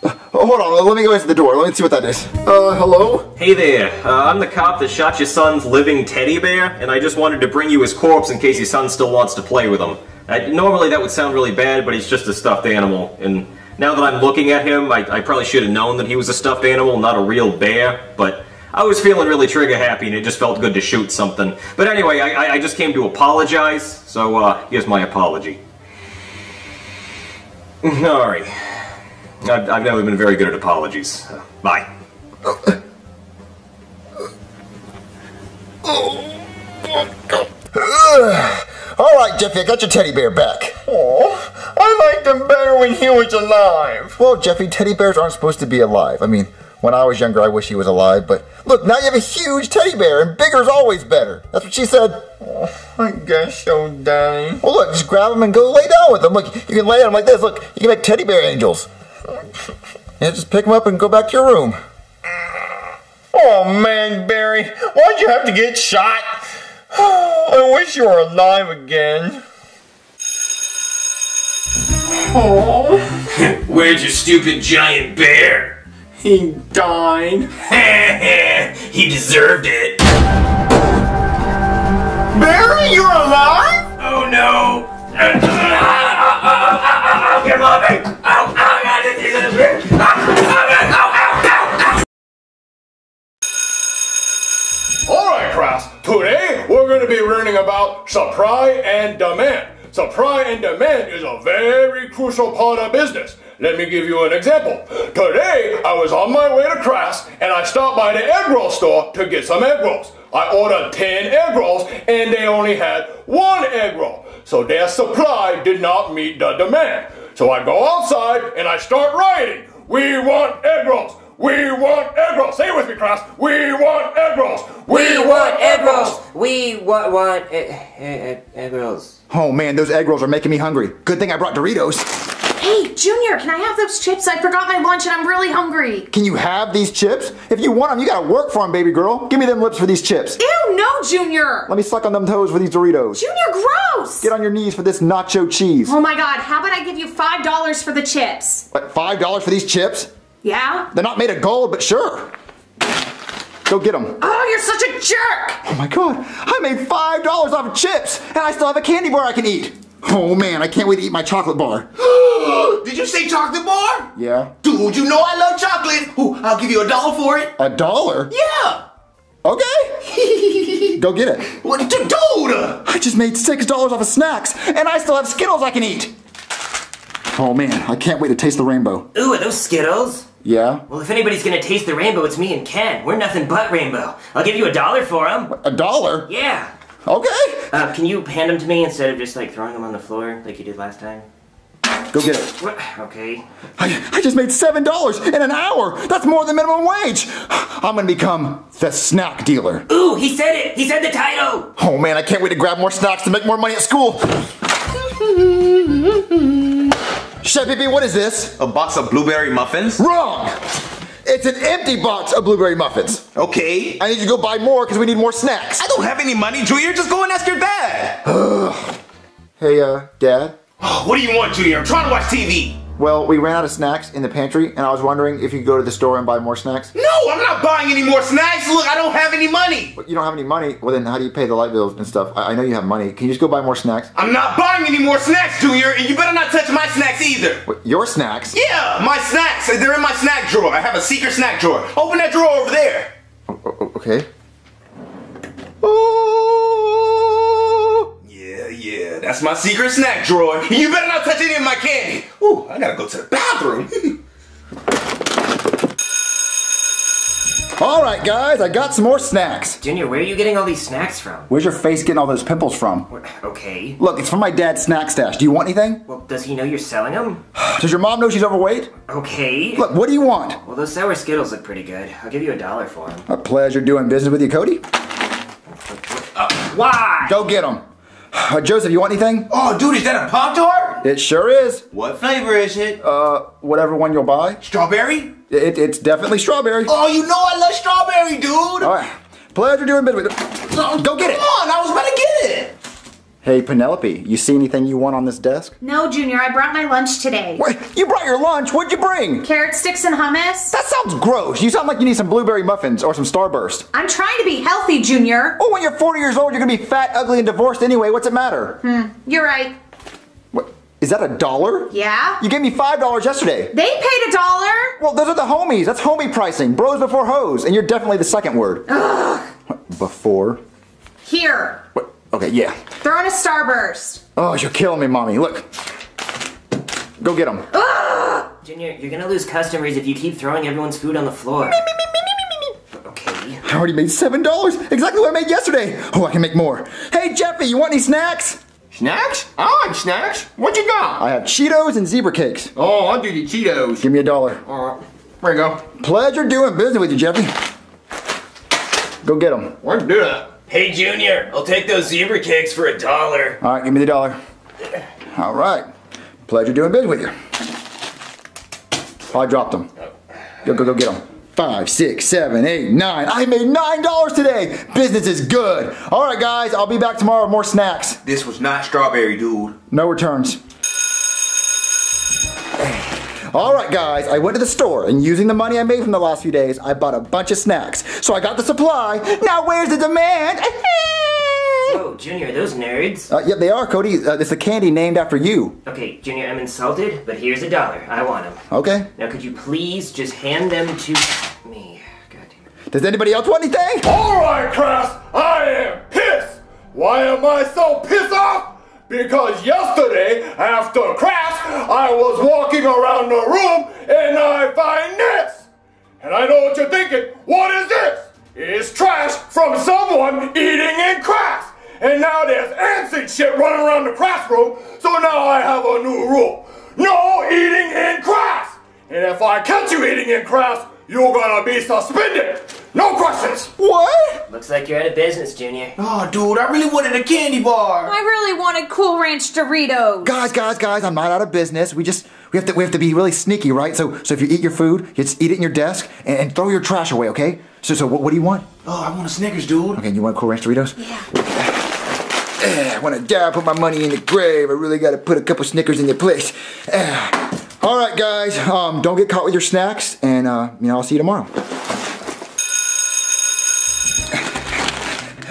Uh, hold on. Let me go into the door. Let me see what that is. Uh, hello? Hey there, uh, I'm the cop that shot your son's living teddy bear, and I just wanted to bring you his corpse in case your son still wants to play with him. Uh, normally that would sound really bad, but he's just a stuffed animal, and now that I'm looking at him, I, I probably should have known that he was a stuffed animal, not a real bear, but I was feeling really trigger happy, and it just felt good to shoot something. But anyway, I, I- I just came to apologize, so uh, here's my apology. Alright. I've, I've never been very good at apologies. Uh, bye. All right, Jeffy, I got your teddy bear back. Oh, I liked him better when he was alive. Well, Jeffy, teddy bears aren't supposed to be alive. I mean, when I was younger, I wish he was alive, but look, now you have a huge teddy bear, and bigger's always better. That's what she said. Oh, I guess so, Daddy. Well, look, just grab him and go lay down with him. Look, you can lay on him like this. Look, you can make teddy bear angels. Yeah, just pick him up and go back to your room. Oh, man, Barry, why'd you have to get shot? I wish you were alive again. Oh, Where's your stupid giant bear? He died. he deserved it. Barry, you're alive? Oh no! You're loving! Oh, oh, God, this is a bear! Oh, oh, oh, oh, oh. Alright, class. Today we're going to be learning about supply and demand. Supply and demand is a very crucial part of business. Let me give you an example. Today I was on my way to class and I stopped by the egg roll store to get some egg rolls. I ordered 10 egg rolls and they only had one egg roll. So their supply did not meet the demand. So I go outside and I start writing. We want egg rolls. We want egg rolls. Say it with me, class. We want egg rolls. We, want egg rolls. We want want egg, egg, egg rolls. Oh man, those egg rolls are making me hungry. Good thing I brought Doritos. Hey, Junior, can I have those chips? I forgot my lunch and I'm really hungry. Can you have these chips? If you want them, you gotta work for them, baby girl. Give me them lips for these chips. Ew, no, Junior. Let me suck on them toes for these Doritos. Junior, gross. Get on your knees for this nacho cheese. Oh my god, how about I give you $5 for the chips? What, five dollars for these chips? Yeah? They're not made of gold, but sure. Go get them. Oh, you're such a jerk. Oh my god, I made five dollars off of chips, and I still have a candy bar I can eat. Oh man, I can't wait to eat my chocolate bar. Did you say chocolate bar? Yeah? Dude, you know I love chocolate. Ooh, I'll give you a dollar for it. A dollar? Yeah. Okay. Go get it. What, dude? I just made six dollars off of snacks, and I still have Skittles I can eat. Oh man, I can't wait to taste the rainbow. Ooh, are those Skittles? Yeah? Well, if anybody's gonna taste the rainbow, it's me and Ken. We're nothing but rainbow. I'll give you a dollar for them. A dollar? Yeah. Okay. Uh, can you hand them to me instead of just like throwing them on the floor like you did last time? Go get it. What? Okay. I, I just made seven dollars in an hour. That's more than minimum wage. I'm gonna become the snack dealer. Ooh, he said it. He said the title. Oh man, I can't wait to grab more snacks to make more money at school. Chef Pee, what is this? A box of blueberry muffins? Wrong! It's an empty box of blueberry muffins. Okay. I need you to go buy more because we need more snacks. I don't have any money, Junior. Just go and ask your dad. Hey, uh, Dad? what do you want, Junior? I'm trying to watch TV. Well, we ran out of snacks in the pantry, and I was wondering if you could go to the store and buy more snacks. No, I'm not buying any more snacks. Look, I don't have any money. But you don't have any money. Well, then how do you pay the light bills and stuff? I, I know you have money. Can you just go buy more snacks? I'm not buying any more snacks, Junior, and you better not touch my snacks either. What, your snacks? Yeah, my snacks. They're in my snack drawer. I have a secret snack drawer. Open that drawer over there. O- okay. Yeah, yeah, that's my secret snack drawer. You better not touch any of my candy. Ooh, I gotta go to the bathroom. All right, guys, I got some more snacks. Junior, where are you getting all these snacks from? Where's your face getting all those pimples from? Okay. Look, it's from my dad's snack stash. Do you want anything? Well, does he know you're selling them? Does your mom know she's overweight? Okay. Look, what do you want? Well, those sour Skittles look pretty good. I'll give you a dollar for them. A pleasure doing business with you, Cody. Uh, why? Go get them. Uh, Joseph, you want anything? Oh, dude, is that a Pop Tart? It sure is. What flavor is it? Uh, whatever one you'll buy. Strawberry? It, it's definitely strawberry. Oh, you know I love strawberry, dude. All right. Pleasure doing business. Go get it. Come on, I was about to get it. Hey, Penelope, you see anything you want on this desk? No, Junior, I brought my lunch today. Wait, you brought your lunch. What'd you bring? Carrot sticks and hummus. That sounds gross. You sound like you need some blueberry muffins or some Starburst. I'm trying to be healthy, Junior. Oh, when you're 40 years old, you're gonna be fat, ugly, and divorced anyway. What's it matter? Hmm, you're right. What? Is that a dollar? Yeah? You gave me five dollars yesterday. They paid a dollar. Well, those are the homies. That's homie pricing. Bros before hoes. And you're definitely the second word. What, Before? Here. What? Okay, yeah. Throw in a starburst. Oh, you're killing me, mommy. Look. Go get them. Ah! Junior, you're gonna lose customers if you keep throwing everyone's food on the floor. Okay. I already made seven dollars. Exactly what I made yesterday. Oh, I can make more. Hey, Jeffy, you want any snacks? Snacks? I like snacks. What you got? I have Cheetos and zebra cakes. Oh, I'll do the Cheetos. Give me a dollar. All right, here you go. Pleasure doing business with you, Jeffy. Go get them. Where'd you do that? Hey, Junior, I'll take those zebra cakes for a dollar. All right, give me the dollar. All right. Pleasure doing business with you. I dropped them. Go, go, go get them. five, six, seven, eight, nine. I made nine dollars today. Business is good. All right, guys, I'll be back tomorrow with more snacks. This was not strawberry, dude. No returns. All right, guys, I went to the store and using the money I made from the last few days, I bought a bunch of snacks. So I got the supply. Now where's the demand? Whoa, Junior, those nerds. Uh, yep, they are, Cody. Uh, it's a candy named after you. Okay, Junior, I'm insulted, but here's a dollar. I want them. Okay. Now, could you please just hand them to me? God damn it. Does anybody else want anything? All right, Crass, I am pissed. Why am I so pissed off? Because yesterday, after class I was walking around the room and I find this. And I know what you're thinking. What is this? It's trash from someone eating in class. And now there's ants and shit running around the classroom, so now I have a new rule. No eating in class! And if I catch you eating in class, you're gonna be suspended! No questions! What? Looks like you're out of business, Junior. Oh, dude, I really wanted a candy bar. I really wanted Cool Ranch Doritos. Guys, guys, guys, I'm not out of business. We just we have to we have to be really sneaky, right? So so if you eat your food, you just eat it in your desk and, and throw your trash away, okay? So so what, what do you want? Oh, I want a Snickers, dude. Okay, you want Cool Ranch Doritos? Yeah. when I die, I put my money in the grave. I really got to put a couple Snickers in your place. Eh. all right, guys, um, don't get caught with your snacks, and uh, you know I'll see you tomorrow.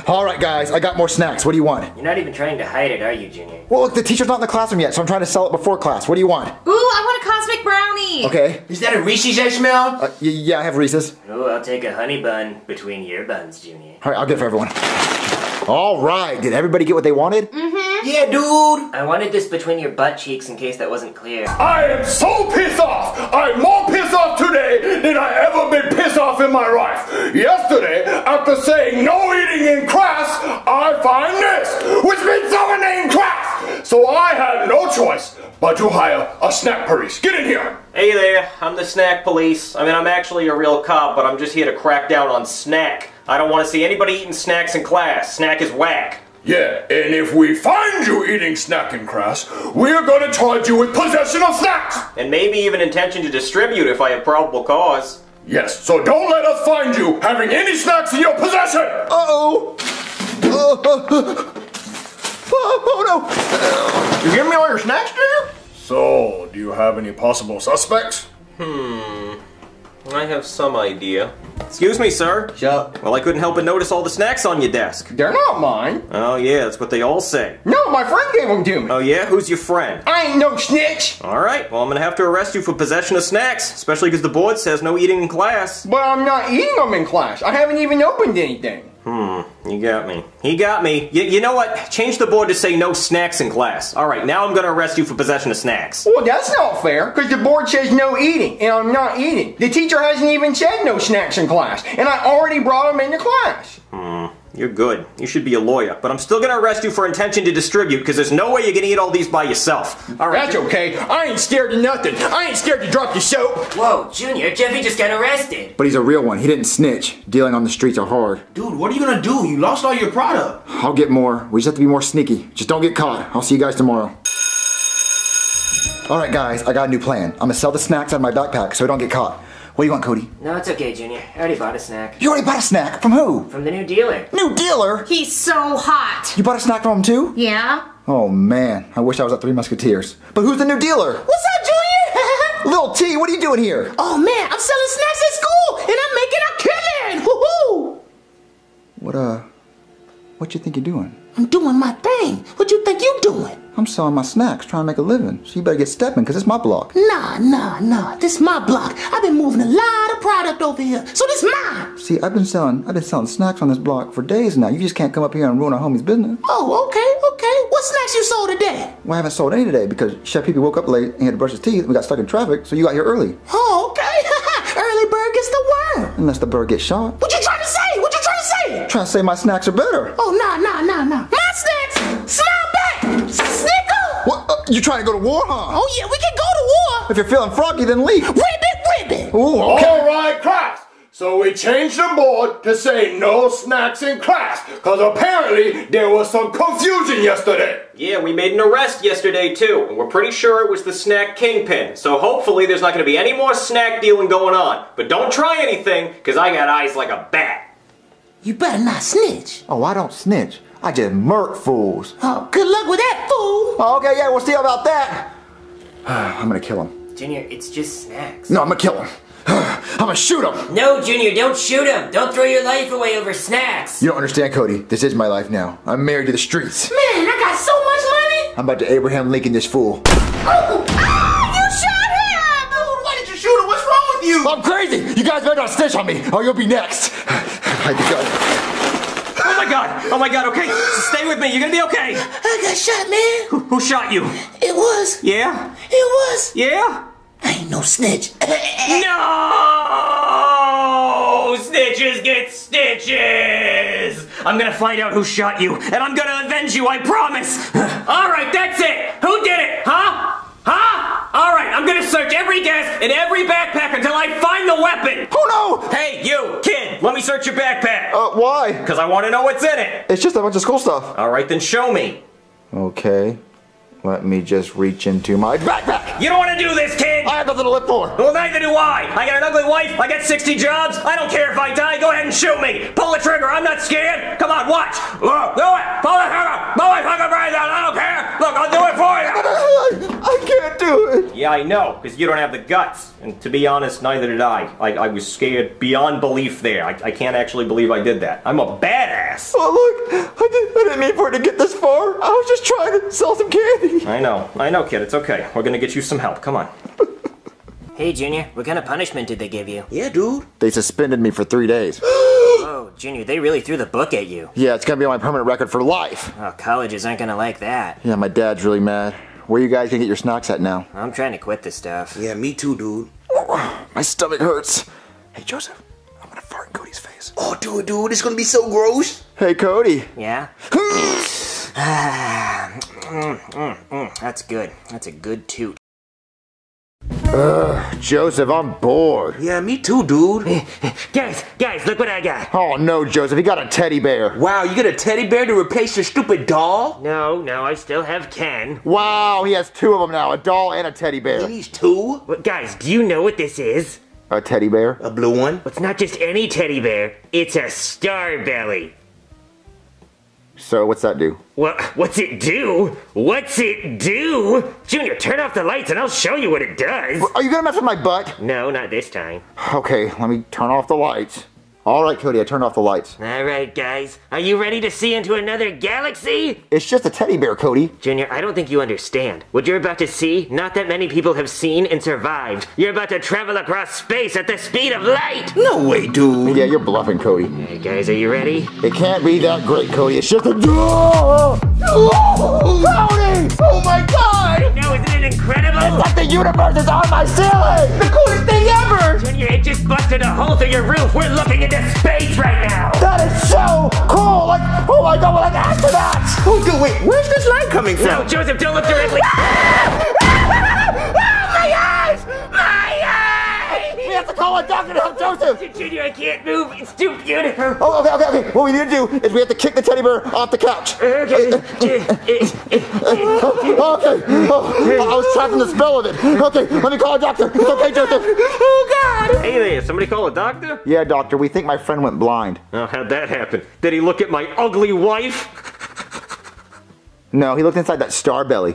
All right, guys, I got more snacks. What do you want? You're not even trying to hide it, are you, Junior? Well, look, the teacher's not in the classroom yet, so I'm trying to sell it before class. What do you want? Ooh, I want a cosmic brownie. Okay. Is that a Reese's I smell? Uh, yeah, I have Reese's. Ooh, I'll take a honey bun between your buns, Junior. All right, I'll get it for everyone. All right, did everybody get what they wanted? Mm-hmm. Yeah, dude. I wanted this between your butt cheeks in case that wasn't clear. I am so pissed off! I'm more pissed off today than I ever been pissed off in my life. Yesterday, after saying no eating in class, I find this, which means someone in class. So I had no choice but to hire a snack police. Get in here. Hey there, I'm the snack police. I mean, I'm actually a real cop, but I'm just here to crack down on snack. I don't want to see anybody eating snacks in class. Snack is whack. Yeah, and if we find you eating snack in class, we're gonna charge you with possession of snacks. And maybe even intention to distribute if I have probable cause. Yes, so don't let us find you having any snacks in your possession. Uh-oh. Oh, oh, oh, You give me all your snacks, Junior? So, do you have any possible suspects? Hmm. I have some idea. Excuse me, sir. Shut Well, I couldn't help but notice all the snacks on your desk. They're not mine. Oh, yeah, that's what they all say. No, my friend gave them to me. Oh, yeah? Who's your friend? I ain't no snitch. All right, well, I'm gonna have to arrest you for possession of snacks, especially because the board says no eating in class. But I'm not eating them in class. I haven't even opened anything. Hmm, you got me. He got me. Y- you know what? Change the board to say no snacks in class. All right, now I'm gonna arrest you for possession of snacks. Well, that's not fair, because the board says no eating, and I'm not eating. The teacher hasn't even said no snacks in class, and I already brought them into class. Hmm, you're good. You should be a lawyer, but I'm still gonna arrest you for intention to distribute because there's no way you're gonna eat all these by yourself. All right. That's okay. I ain't scared of nothing. I ain't scared to drop the soap. Whoa, Junior, Jeffy just got arrested. But he's a real one. He didn't snitch. Dealing on the streets are hard. Dude, what are you gonna do? You lost all your product. I'll get more. We just have to be more sneaky. Just don't get caught. I'll see you guys tomorrow. All right, guys, I got a new plan. I'm gonna sell the snacks out of my backpack so I don't get caught. What do you want, Cody? No, it's okay, Junior. I already bought a snack. You already bought a snack. From who? From the new dealer. New dealer? He's so hot. You bought a snack from him too? Yeah? Oh man, I wish I was at Three Musketeers. But who's the new dealer? What's up, Junior? Little T, what are you doing here? oh man, I'm selling snacks at school and I'm making a killing. Woohoo! What uh, what you think you're doing? I'm doing my thing. What you think you're doing? I'm selling my snacks, trying to make a living. So you better get stepping, cause it's my block. Nah, nah, nah. This my block. I've been moving a lot of product over here, so this mine. See, I've been selling, I've been selling snacks on this block for days now. You just can't come up here and ruin our homie's business. Oh, okay, okay. What snacks you sold today? Well, I haven't sold any today because Chef Pee Pee woke up late and he had to brush his teeth. and We got stuck in traffic, so you got here early. Oh, okay. Early bird gets the worm. Unless the bird gets shot. What you trying to say? What you trying to say? Trying to say my snacks are better. Oh, nah, nah, nah, nah. You trying to go to war, huh? Oh yeah, we can go to war. If you're feeling froggy, then leave. Ribbit, ribbit. Ooh, okay. All right, class. So we changed the board to say no snacks in class, because apparently there was some confusion yesterday. Yeah, we made an arrest yesterday too, and we're pretty sure it was the snack kingpin. So hopefully there's not going to be any more snack dealing going on. But don't try anything, because I got eyes like a bat. You better not snitch. Oh, I don't snitch. I just murk fools. Oh, good luck with that, fool. Oh, okay, yeah, we'll see about that. I'm gonna kill him. Junior, it's just snacks. No, I'm gonna kill him. I'm gonna shoot him. No, Junior, don't shoot him. Don't throw your life away over snacks. You don't understand, Cody. This is my life now. I'm married to the streets. Man, I got so much money. I'm about to Abraham Lincoln this fool. Oh, ah, you shot him. Dude, why did you shoot him? What's wrong with you? I'm crazy. You guys better not snitch on me, or you'll be next. Hide the gun. Oh my god! Oh my god, okay. Stay with me, you're gonna be okay. I got shot, man. Who, who shot you? It was. Yeah? It was. Yeah? I ain't no snitch. No! Snitches get stitches! I'm gonna find out who shot you, and I'm gonna avenge you, I promise! Alright, that's it! Who did it? Huh? Huh? Alright, I'm gonna search every desk and every backpack until I find the weapon! Oh no! Hey, you, kid, let me search your backpack! Uh, why? Because I want to know what's in it! It's just a bunch of school stuff. Alright, then show me. Okay. Let me just reach into my backpack. You don't want to do this, kid! I have nothing to live for. Well, neither do I! I got an ugly wife, I got 60 jobs, I don't care if I die, go ahead and shoot me! Pull the trigger, I'm not scared! Come on, watch! Look, do it! Pull the trigger! Pull the fucking brains out, I don't care! Look, I'll do it for you! I can't do it. Yeah, I know, because you don't have the guts. And to be honest, neither did I. I, I was scared beyond belief there. I, I can't actually believe I did that. I'm a badass! Oh look, I, did, I didn't mean for it to get this far. I was just trying to sell some candy. I know, I know, kid, it's okay. We're gonna get you some help, come on. Hey, Junior, what kind of punishment did they give you? Yeah, dude. They suspended me for three days. Oh, Junior, they really threw the book at you. Yeah, it's gonna be on my permanent record for life. Oh, colleges aren't gonna like that. Yeah, my dad's really mad. Where you guys gonna get your snacks at now? I'm trying to quit this stuff. Yeah, me too, dude. My stomach hurts. Hey, Joseph, I'm gonna fart in Cody's face. Oh, dude, dude, it's gonna be so gross. Hey, Cody. Yeah? mm, mm, mm, that's good. That's a good toot. Ugh, Joseph, I'm bored. Yeah, me too, dude. guys, guys, look what I got. Oh no, Joseph, you got a teddy bear. Wow, you got a teddy bear to replace your stupid doll? No, no, I still have Ken. Wow, he has two of them now, a doll and a teddy bear. He's two? But guys, do you know what this is? A teddy bear? A blue one? It's not just any teddy bear, it's a star belly. So what's that do? What, what's it do? What's it do? Junior, turn off the lights and I'll show you what it does. Are you gonna mess with my butt? No, not this time. Okay, let me turn off the lights. All right, Cody, I turned off the lights. All right, guys. Are you ready to see into another galaxy? It's just a teddy bear, Cody. Junior, I don't think you understand. What you're about to see, not that many people have seen and survived. You're about to travel across space at the speed of light. No way, dude. Yeah, you're bluffing, Cody. Hey, guys, are you ready? It can't be that great, Cody. It's just a. Oh, Cody! Oh my God! No, isn't it incredible? It's like the universe is on my ceiling! The coolest thing ever. Junior, it just busted a hole through your roof. We're looking into space right now. That is so cool! Like, oh my God, we're like astronauts! Oh, dude, wait, where's this light coming from? No, Joseph, don't look directly. Ah! Eyes! We have call a doctor to help Joseph! Junior, I can't move. It's too beautiful. Oh, okay, okay, okay. What we need to do is we have to kick the teddy bear off the couch. Uh, okay. Uh, uh, okay. Oh, I was trapped in the spell of it. Okay, let me call a doctor. It's okay, Joseph. Oh God! Hey there, somebody call a doctor? Yeah, doctor, we think my friend went blind. Oh, how'd that happen? Did he look at my ugly wife? No, he looked inside that star belly.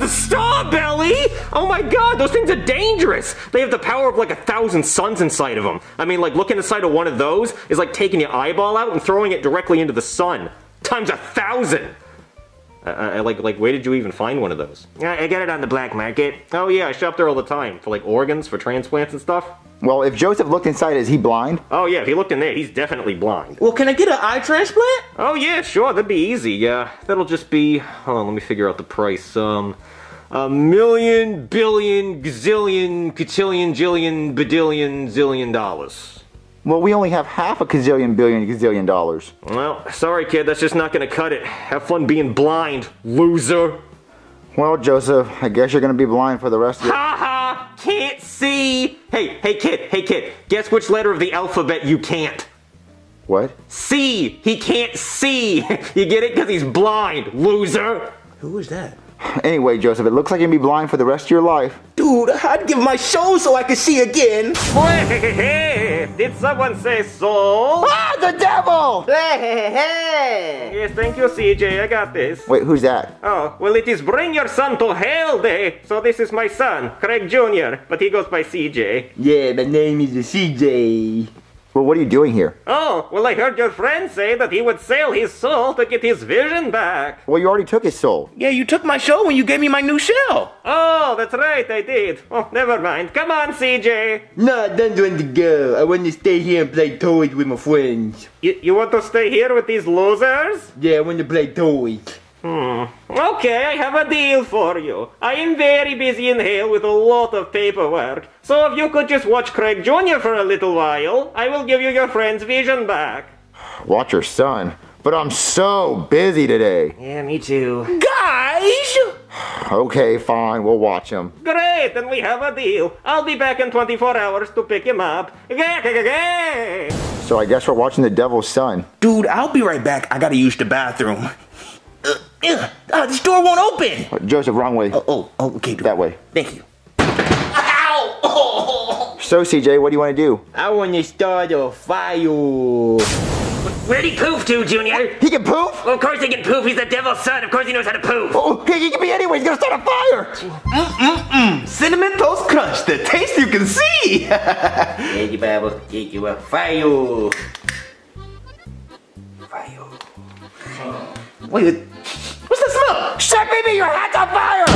The star belly! Oh my god, those things are dangerous! They have the power of like a thousand suns inside of them. I mean, like looking inside of one of those is like taking your eyeball out and throwing it directly into the sun. Times a thousand! Uh, uh, like, like, where did you even find one of those? I got it on the black market. Oh yeah, I shop there all the time for like organs, for transplants and stuff. Well, if Joseph looked inside, is he blind? Oh yeah, if he looked in there, he's definitely blind. Well, can I get an eye transplant? Oh yeah, sure, that'd be easy. Yeah, that'll just be. Hold on, let me figure out the price. Um, a million, billion, gazillion, cotillion, jillion, bedillion, zillion dollars. Well, we only have half a gazillion, billion, gazillion dollars. Well, sorry, kid, that's just not gonna cut it. Have fun being blind, loser. Well, Joseph, I guess you're gonna be blind for the rest of your. Ha ha! can't see. Hey, hey, kid, hey, kid. Guess which letter of the alphabet you can't? What? C. He can't see. you get it? Because he's blind, loser. Who was that? Anyway, Joseph, it looks like you're gonna be blind for the rest of your life. Dude, I'd give my show so I could see again. Did someone say soul? Ah, the devil! Yes, thank you, CJ. I got this. Wait, who's that? Oh, well, it is Bring Your Son to Hell Day. So this is my son, Craig Jr., but he goes by CJ. Yeah, my name is CJ. Well, what are you doing here? Oh, well, I heard your friend say that he would sell his soul to get his vision back. Well, you already took his soul. Yeah, you took my show when you gave me my new shell. Oh, that's right, I did. Oh, never mind. Come on, CJ. No, I don't want to go. I want to stay here and play toys with my friends. You, you want to stay here with these losers? Yeah, I want to play toys. Hmm. Okay, I have a deal for you. I am very busy in hell with a lot of paperwork. So if you could just watch Craig Jr. for a little while, I will give you your friend's vision back. Watch your son. But I'm so busy today. Yeah, me too. Guys! Okay, fine, we'll watch him. Great, then we have a deal. I'll be back in 24 hours to pick him up. So I guess we're watching The Devil's Son. Dude, I'll be right back. I gotta use the bathroom. Uh, uh, this door won't open. Uh, Joseph, wrong way. Oh, oh, oh okay. dude. That way. Thank you. Ow! Oh. So, CJ, what do you want to do? I want to start a fire. Where'd he poof to, Junior? He can poof? Well, of course he can poof. He's the devil's son. Of course he knows how to poof. Oh, he, he can be anywhere. He's gonna start a fire. Mm-mm-mm. Cinnamon Toast Crunch, the taste you can see. Yeah, you babble. Yeah, you up. Fire. Fire. Wait, baby, your hat's on fire!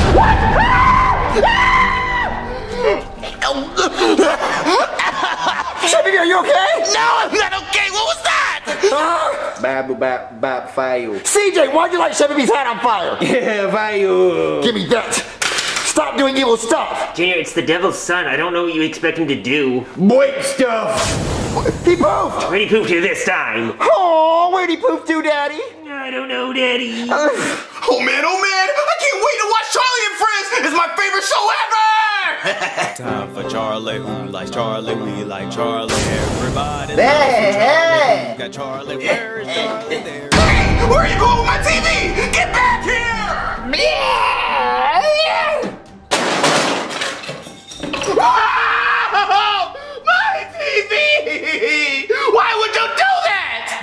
Chef Pee Pee, are you okay? No, I'm not okay. What was that? Uh-huh. Bab, bab, bab, fire. CJ, why'd you light Chef Pee Pee's hat on fire? Yeah, fire. Give me that. Stop doing evil stuff. Junior, it's the devil's son. I don't know what you expect him to do. Break stuff. He poofed. Where'd he poof to this time? Oh, where'd he poof to, Daddy? I don't know, Daddy. Oh man, oh man, I can't wait to watch Charlie and Friends. It's my favorite show ever. Time for Charlie, who likes Charlie? We like Charlie. Everybody Hey, hey. loves Got Charlie, where's Charlie? There. Hey, where are you going with my TV? Get back here! Oh, my TV! Why would you do that?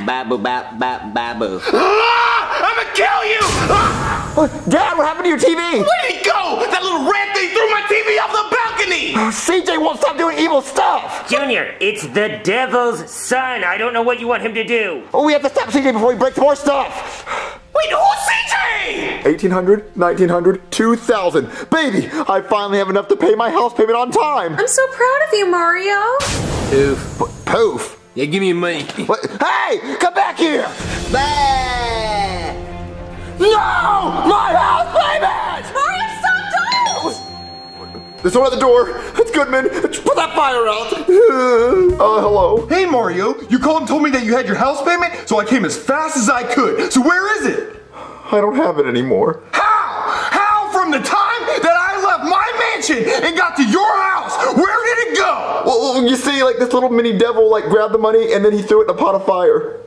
Babu, bab, bab, babu. Ah, I'm gonna kill you! Ah, Dad, what happened to your TV? where did it go? That little rat thing threw my TV off the balcony! Oh, CJ won't stop doing evil stuff. Junior, it's the devil's son. I don't know what you want him to do. Oh, we have to stop CJ before he breaks more stuff. Wait, who's CJ? 1800, 1900, 2000. Baby, I finally have enough to pay my house payment on time. I'm so proud of you, Mario. Oof. P- poof. Yeah, give me your money. What? Hey, come back here. Bah! No, my house payment. Mario, stop! Don't! There's one at the door. It's Goodman. Put that fire out. Oh, hello. Hey Mario, you called and told me that you had your house payment, so I came as fast as I could. So where is it? I don't have it anymore. How? How from the time that I and got to your house? Where did it go? Well, you see, like this little mini devil, like grabbed the money and then he threw it in a pot of fire.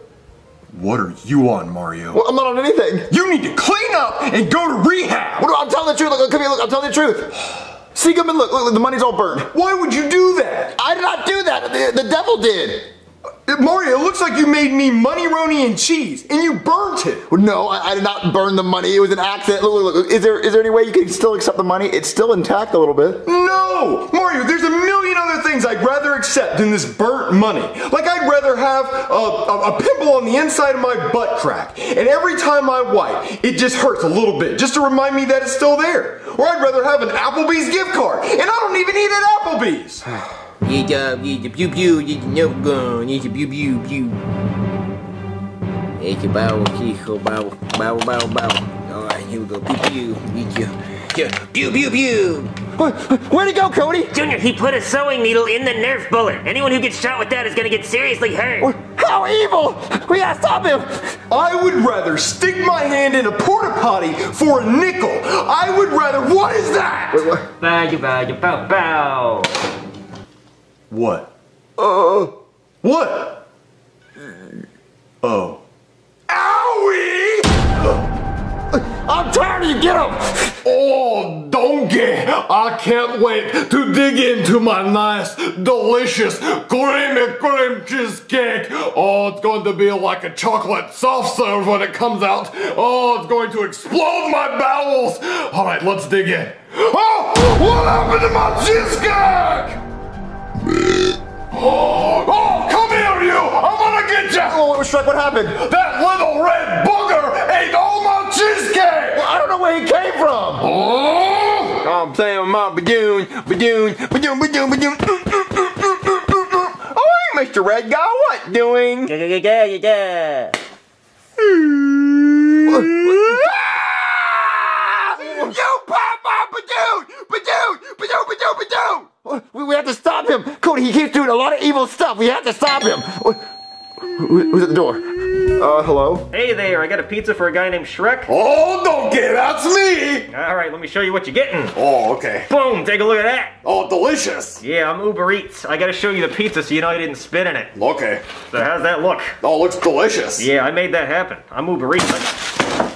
What are you on, Mario? Well, I'm not on anything. You need to clean up and go to rehab. No, I'm telling the truth. Look, come here. Look, I'm telling the truth. See, Goodman, look, look, the money's all burned. Why would you do that? I did not do that. The, the devil did. Mario, it looks like you made me money roni and cheese, and you burnt it. Well, no, I, I did not burn the money. It was an accident. Look, look, look. Is there is there any way you can still accept the money? It's still intact a little bit. No! Mario, there's a million other things I'd rather accept than this burnt money. Like, I'd rather have a, a, a pimple on the inside of my butt crack, and every time I wipe, it just hurts a little bit, just to remind me that it's still there. Or I'd rather have an Applebee's gift card, and I don't even eat at Applebee's. It's a, it's a pew pew, it's a no gun, it's a pew pew pew. It's a bow, hijo, bow, bow, bow, bow. Alright, here we go, pew pew, it's a, yeah, pew pew pew. Where'd he go, Cody? Junior, he put a sewing needle in the Nerf bullet. Anyone who gets shot with that is gonna get seriously hurt. How? evil! We gotta stop him! I would rather stick my hand in a porta potty for a nickel. I would rather. What is that? Bow, bow, bow, bow. What? Uh. What? Oh. Owie! I'm tired of you, get him! Oh, donkey! I can't wait to dig into my nice, delicious, creamy cream cheesecake. Oh, it's going to be like a chocolate soft serve when it comes out. Oh, it's going to explode my bowels. All right, let's dig in. Oh, what happened to my cheesecake? Oh, oh, come here, you! I'm gonna get you! Oh, Shrek, what happened? That little red booger ate all my cheesecake! Well, I don't know where he came from! Oh! I'm playing with my badoon, badoon, badoon, badoon, badoon. Mm, mm, mm, oh, hey, Mr. Red Guy, what doing? Yeah, yeah, yeah, yeah, yeah. You pop my badoon, badoon, badoon, badoon, badoon. We, we have to stop him! Cody, he keeps doing a lot of evil stuff. We have to stop him! Who's at the door? Uh, hello? Hey there, I got a pizza for a guy named Shrek. Oh, donkey, that's me! All right, let me show you what you're getting. Oh, okay. Boom, take a look at that. Oh, delicious. Yeah, I'm Uber Eats. I gotta show you the pizza so you know I didn't spit in it. Okay. So how's that look? Oh, looks delicious. Yeah, I made that happen. I'm Uber Eats.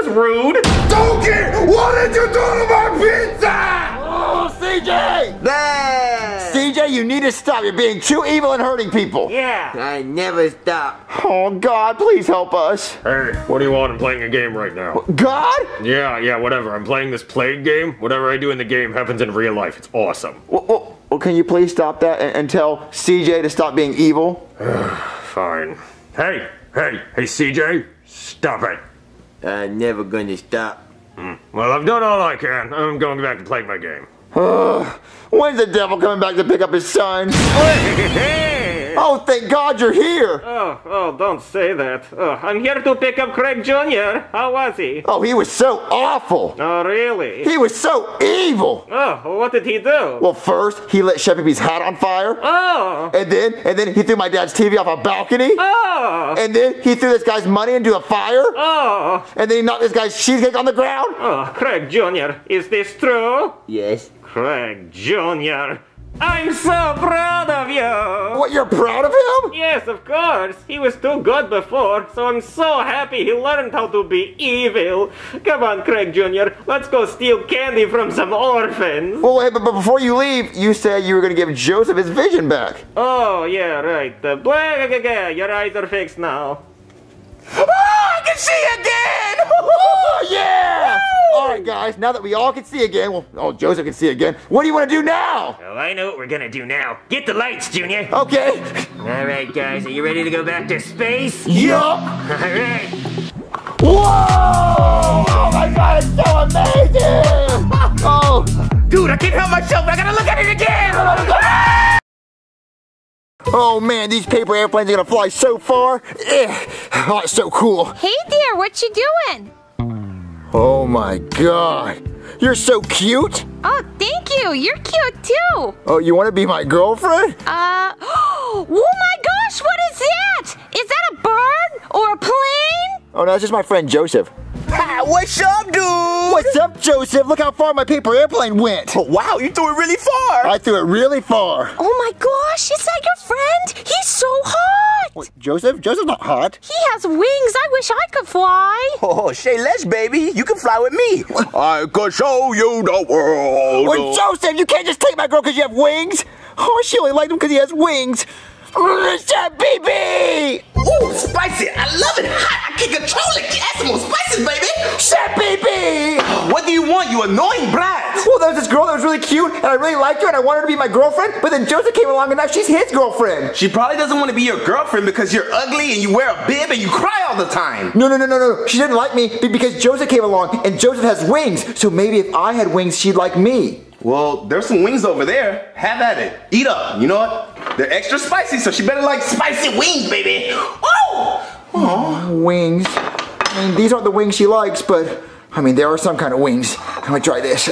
That was rude. Donkey, what did you do to my pizza? Oh, CJ! There. CJ, you need to stop. You're being too evil and hurting people. Yeah. I never stop. Oh, God, please help us. Hey, what do you want? I'm playing a game right now. God? Yeah, yeah, whatever. I'm playing this plague game. Whatever I do in the game happens in real life. It's awesome. Well, well, well, can you please stop that and, and tell CJ to stop being evil? Fine. Hey, hey, hey, CJ, stop it. I'm never gonna stop. Hmm. Well, I've done all I can. I'm going back to play my game. When's the devil coming back to pick up his son? Oh, thank God you're here. Oh, oh, don't say that. Oh, I'm here to pick up Craig Jr. How was he? Oh, he was so awful. Oh, really? He was so evil. Oh, what did he do? Well, first he lit Chef Pee's hat on fire, Oh, and then and then he threw my dad's TV off a balcony, oh, and then he threw this guy's money into a fire, oh, and then he knocked this guy's cheesecake on the ground. oh, Craig Jr., is this true? Yes. Craig Jr., I'm so proud of you! What? You're proud of him? Yes, of course. He was too good before, so I'm so happy he learned how to be evil. Come on, Craig Jr., let's go steal candy from some orphans. Well, wait, but, but before you leave, you said you were going to give Joseph his vision back. Oh, yeah, right. Blah, blah. Your eyes are fixed now. Oh, I can see again! Oh, yeah! All right, guys, now that we all can see again, well, oh, Joseph can see again, what do you want to do now? Well, I know what we're gonna do now. Get the lights, Junior. Okay. All right, guys, are you ready to go back to space? Yup. All right. Whoa! Oh my god, it's so amazing! Oh, Dude, I can't help myself. I gotta look at it again. Oh man, these paper airplanes are gonna fly so far. Eh. Oh, it's so cool. Hey there, what you doing? Oh my god, you're so cute. Oh, thank you. You're cute too. Oh, you want to be my girlfriend? Uh, oh my gosh, what is that? Is that a bird or a plane? Oh no, it's just my friend Joseph. Hi, what's up, dude? What's up, Joseph? Look how far my paper airplane went. Oh, wow, you threw it really far. I threw it really far. Oh my gosh, is that your friend? He's so hot. Wait, Joseph? Joseph's not hot. He has wings. I wish I could fly. Oh, say less, baby. You can fly with me. I could show you the world. Well, Joseph, you can't just take my girl because you have wings. Oh, she only liked him because he has wings. Chef Pee Pee! Ooh, spicy. I love it hot. I can control it. Add some more spices, baby. Chef Pee Pee! What do you want, you annoying brat? Well, there was this girl that was really cute, and I really liked her, and I wanted her to be my girlfriend, but then Joseph came along, and now she's his girlfriend. She probably doesn't want to be your girlfriend because you're ugly and you wear a bib and you cry all the time. No, no, no, no, no. She didn't like me be- because Joseph came along, and Joseph has wings, so maybe if I had wings, she'd like me. Well, there's some wings over there. Have at it. Eat up. You know what? They're extra spicy, so she better like spicy wings, baby. Oh! Wings. I mean, these aren't the wings she likes, but I mean, there are some kind of wings. I'm gonna try this.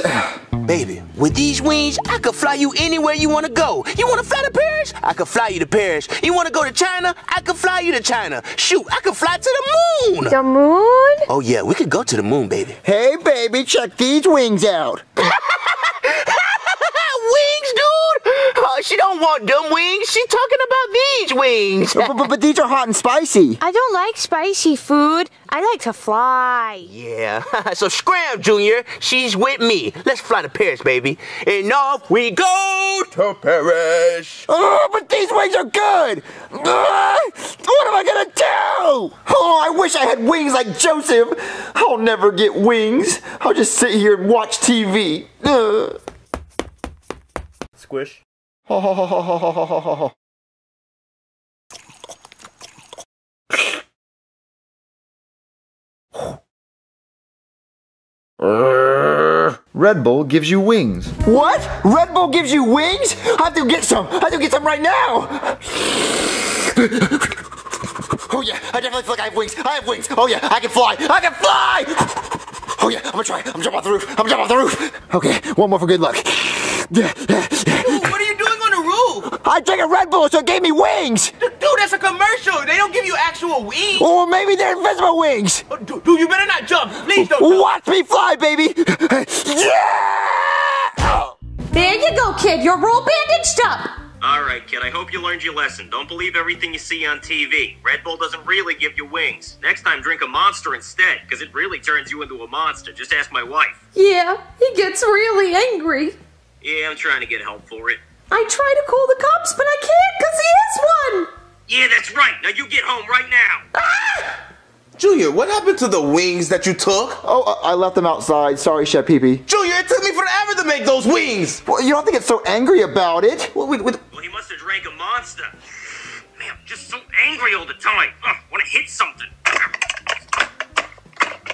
Baby, with these wings, I could fly you anywhere you want to go. You want to fly to Paris? I could fly you to Paris. You want to go to China? I could fly you to China. Shoot, I could fly to the moon. The moon? Oh, yeah, we could go to the moon, baby. Hey, baby, check these wings out. wings, dude? Oh, she don't want them wings. She talking about these wings. but, but, but these are hot and spicy. I don't like spicy food. I like to fly. Yeah, so scram, Junior. She's with me. Let's fly to Paris, baby. And off we go to Paris. Oh, but these wings are good. Ah, what am I gonna do? Oh, I wish I had wings like Joseph. I'll never get wings. I'll just sit here and watch TV. Ugh. Squish. Ho, ho, ho, ho, ho, ho, ho, ho, ho. Red Bull gives you wings. What? Red Bull gives you wings? I have to get some. I have to get some right now. Oh yeah, I definitely feel like I have wings. I have wings. Oh yeah, I can fly. I can fly. Oh yeah, I'm gonna try. I'm gonna jump off the roof. I'm gonna jump off the roof. Okay, one more for good luck. Dude, what are you doing on the roof? I drank a Red Bull, so it gave me wings. Dude, that's a commercial. They don't give you actual wings. Or maybe they're invisible wings. Oh, dude, dude, you better not jump. Please don't jump. Watch me fly, baby. Yeah! There you go, kid. You're all bandaged up. Alright, kid, I hope you learned your lesson. Don't believe everything you see on TV. Red Bull doesn't really give you wings. Next time, drink a monster instead, because it really turns you into a monster. Just ask my wife. Yeah, he gets really angry. Yeah, I'm trying to get help for it. I try to call the cops, but I can't because he is one. Yeah, that's right. Now you get home right now. Ah! Junior, what happened to the wings that you took? Oh, I I left them outside. Sorry, Chef Pee Pee. Junior, it took me forever to make those wings. Well, you don't think it's so angry about it? Well, wait, wait. Well, he must have drank a monster. Man, I'm just so angry all the time. Ugh, want to hit something.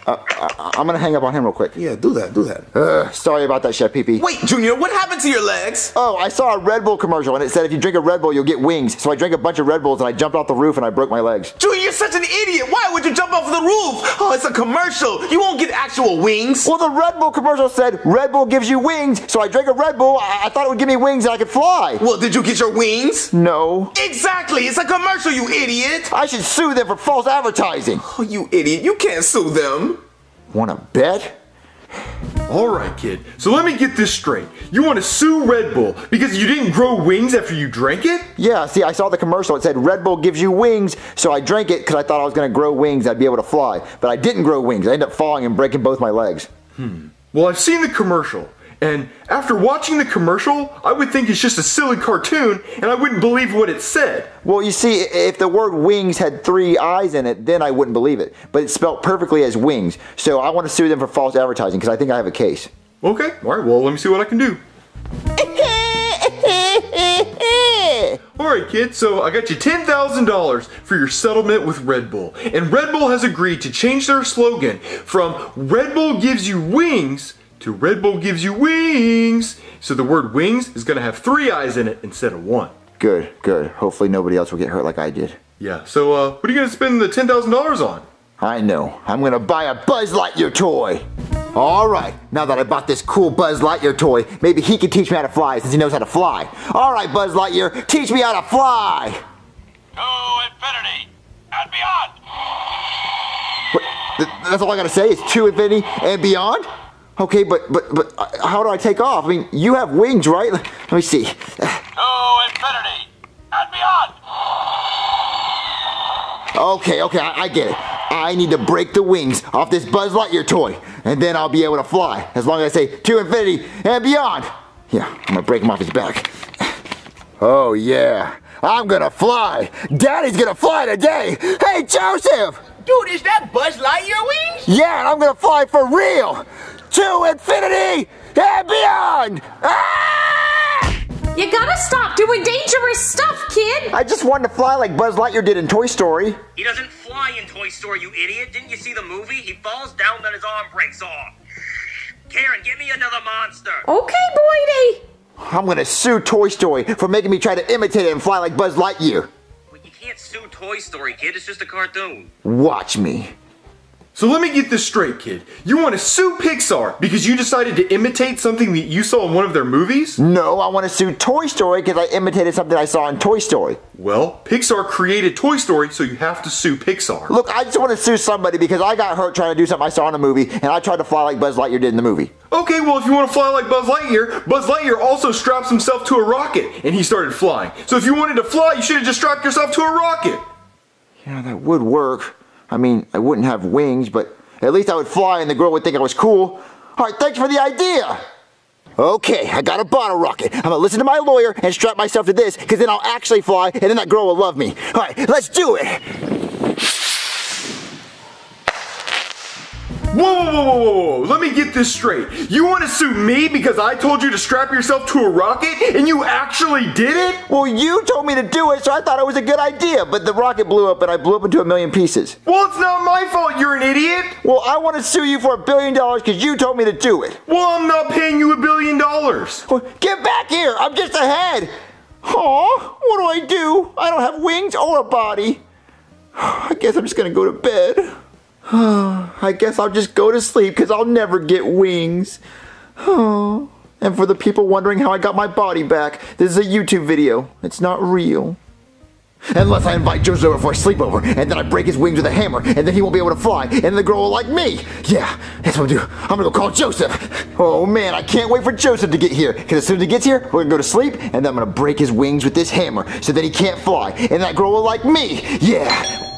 Uh, I, I'm gonna hang up on him real quick. Yeah, do that, do that. Ugh, sorry about that, Chef Pee Pee. Wait, Junior, what happened to your legs? Oh, I saw a Red Bull commercial and it said if you drink a Red Bull, you'll get wings. So I drank a bunch of Red Bulls and I jumped off the roof and I broke my legs. Junior, you're such an idiot. Why would you jump off the roof? Oh, it's a commercial. You won't get actual wings. Well, the Red Bull commercial said Red Bull gives you wings, so I drank a Red Bull. I, I thought it would give me wings and I could fly. Well, did you get your wings? No. Exactly. It's a commercial, you idiot. I should sue them for false advertising. Oh, you idiot. You can't sue them. Wanna bet? All right, kid. So let me get this straight. You want to sue Red Bull because you didn't grow wings after you drank it? Yeah, see, I saw the commercial. It said Red Bull gives you wings, so I drank it because I thought I was gonna grow wings. I'd be able to fly. But I didn't grow wings. I ended up falling and breaking both my legs. Hmm. Well, I've seen the commercial, and after watching the commercial, I would think it's just a silly cartoon, and I wouldn't believe what it said. Well, you see, if the word wings had three eyes in it, then I wouldn't believe it. But it's spelled perfectly as wings. So I want to sue them for false advertising because I think I have a case. Okay, all right, well, let me see what I can do. All right, kid, so I got you $10,000 for your settlement with Red Bull. And Red Bull has agreed to change their slogan from Red Bull gives you wings to Red Bull gives you wings. So the word wings is going to have three eyes in it instead of one. Good, good. Hopefully nobody else will get hurt like I did. Yeah, so uh, what are you going to spend the $10,000 on? I know. I'm gonna buy a Buzz Lightyear toy. All right, now that I bought this cool Buzz Lightyear toy, maybe he can teach me how to fly since he knows how to fly. All right, Buzz Lightyear, teach me how to fly. To infinity and beyond. What, that's all I gotta say is to infinity and beyond. Okay, but but but uh, how do I take off? I mean, you have wings, right? Let me see. Oh, infinity and beyond. Okay, okay, I, I get it. I need to break the wings off this Buzz Lightyear toy, and then I'll be able to fly. As long as I say to infinity and beyond. Yeah, I'm gonna break him off his back. Oh yeah, I'm gonna fly. Daddy's gonna fly today. Hey Joseph! Dude, is that Buzz Lightyear wings? Yeah, and I'm gonna fly for real. To infinity and beyond. Ah! You gotta stop doing dangerous stuff, kid. I just wanted to fly like Buzz Lightyear did in Toy Story. He doesn't fly in Toy Story, you idiot. Didn't you see the movie? He falls down, then his arm breaks off. Karen, get me another monster. Okay, Boydie. I'm gonna sue Toy Story for making me try to imitate it and fly like Buzz Lightyear. Well, You can't sue Toy Story, kid. It's just a cartoon. Watch me. So let me get this straight, kid. You want to sue Pixar because you decided to imitate something that you saw in one of their movies? No, I want to sue Toy Story because I imitated something I saw in Toy Story. Well, Pixar created Toy Story, so you have to sue Pixar. Look, I just want to sue somebody because I got hurt trying to do something I saw in a movie, and I tried to fly like Buzz Lightyear did in the movie. Okay, well, if you want to fly like Buzz Lightyear, Buzz Lightyear also straps himself to a rocket and he started flying. So if you wanted to fly, you should have just strapped yourself to a rocket. Yeah, that would work. I mean, I wouldn't have wings, but at least I would fly and the girl would think I was cool. All right, thanks for the idea. Okay, I got a bottle rocket. I'm gonna listen to my lawyer and strap myself to this, because then I'll actually fly, and then that girl will love me. All right, let's do it. Whoa, whoa, whoa, whoa, whoa, whoa. Let me get this straight. You want to sue me because I told you to strap yourself to a rocket and you actually did it? Well, you told me to do it, so I thought it was a good idea, but the rocket blew up and I blew up into a million pieces. Well, it's not my fault you're an idiot. Well, I want to sue you for a billion dollars because you told me to do it. Well, I'm not paying you a billion dollars. Well, Get back here! I'm just ahead! Aw, what do I do? I don't have wings or a body. I guess I'm just gonna go to bed. I guess I'll just go to sleep because I'll never get wings. and for the people wondering how I got my body back, this is a YouTube video. It's not real. Unless I invite Joseph over for a sleepover, and then I break his wings with a hammer, and then he won't be able to fly, and then the girl will like me. Yeah, that's what I'm gonna do. I'm gonna go call Joseph. Oh man, I can't wait for Joseph to get here, because as soon as he gets here, we're gonna go to sleep, and then I'm gonna break his wings with this hammer, so that he can't fly, and that girl will like me. Yeah.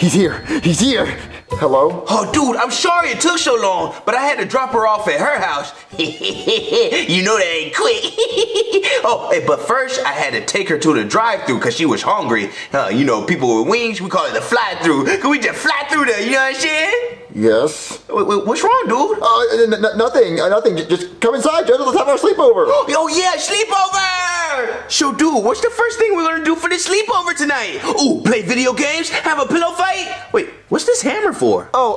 He's here. He's here. Hello? Oh, dude, I'm sorry it took so long, but I had to drop her off at her house. you know that ain't quick. oh, but first I had to take her to the drive-through because she was hungry. Uh, you know, people with wings, we call it the fly-through. Can we just fly through there? You know what I'm saying? Yes. Wait, wait, what's wrong, dude? Uh, nothing. Uh, nothing. Just come inside, Joseph. Let's have our sleepover. Oh yeah, sleepover! So, dude, what's the first thing we're gonna do for the sleepover tonight? Ooh, play video games, have a pillow fight. Wait, what's this hammer for? Oh,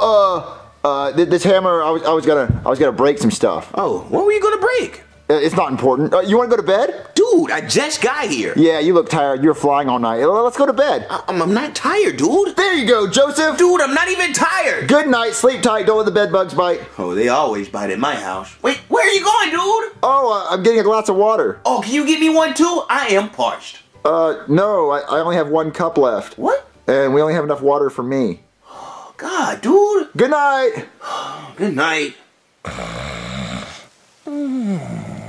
uh, uh, th- this hammer. I was, I was gonna, I was gonna break some stuff. Oh, what were you gonna break? Uh, it's not important. Uh, you want to go to bed? Dude, I just got here. Yeah, you look tired. You were flying all night. Let's go to bed. I- I'm, I'm not tired, dude. There you go, Joseph. Dude, I'm not even tired. Good night. Sleep tight. Don't let the bed bugs bite. Oh, they always bite at my house. Wait, where are you going, dude? Oh, uh, I'm getting a glass of water. Oh, can you get me one too? I am parched. Uh, no, I, I only have one cup left. What? And we only have enough water for me. God, dude. Good night. Good night. Oh,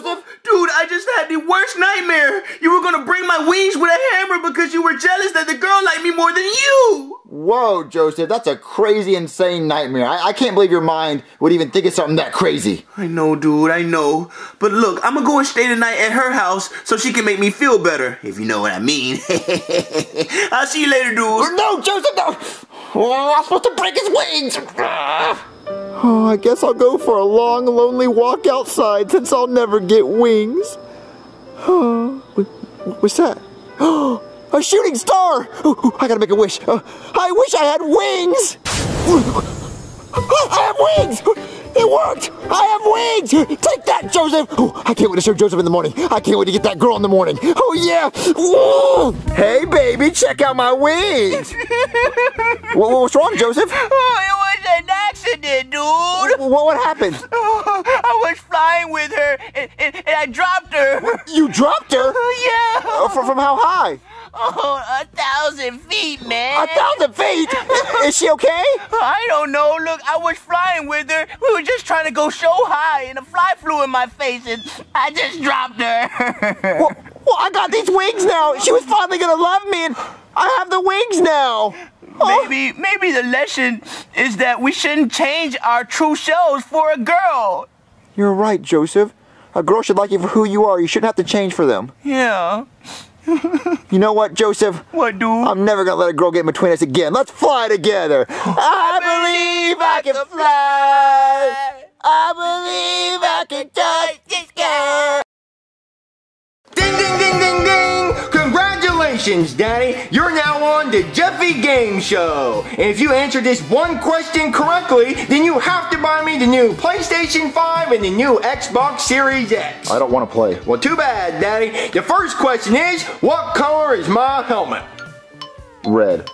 Joseph? Dude, I just had the worst nightmare. You were gonna break my wings with a hammer because you were jealous that the girl liked me more than you. Whoa, Joseph, that's a crazy, insane nightmare. I, I can't believe your mind would even think of something that crazy. I know, dude, I know. But look, I'm gonna go and stay tonight at her house so she can make me feel better, if you know what I mean. I'll see you later, dude. No, Joseph, no! Oh, I'm supposed to break his wings! Ah. Oh, I guess I'll go for a long, lonely walk outside since I'll never get wings. Oh, what's that? Oh, a shooting star! I gotta make a wish. Uh, I wish I had wings! I have wings! It worked! I have wings! Take that, Joseph! Oh, I can't wait to show Joseph in the morning. I can't wait to get that girl in the morning. Oh, yeah! Ooh. Hey, baby, check out my wings! Wha- what's wrong, Joseph? Oh, it was an accident, dude. What, what happened? Oh, I was flying with her and, and, and I dropped her. You dropped her? Yeah. Uh, from, from how high? Oh, a thousand feet, man. A thousand feet? Is she okay? I don't know. Look, I was flying with her. We were just trying to go so high, and a fly flew in my face, and I just dropped her. Well, well, I got these wings now. She was finally gonna love me, and I have the wings now. Oh. Maybe, maybe the lesson is that we shouldn't change our true selves for a girl. You're right, Joseph. A girl should like you for who you are. You shouldn't have to change for them. Yeah. You know what, Joseph? What, dude? I'm never gonna let a girl get in between us again. Let's fly together. I believe I can fly. I believe I can touch the sky. Ding, ding, ding, ding, ding! Congratulations, Danny! You're now on the Jeffy Game Show. And if you answer this one question correctly, then you have to buy me the new PlayStation 5 and the new Xbox Series X. I don't want to play. Well, too bad, Daddy. The first question is, what color is my helmet? Red.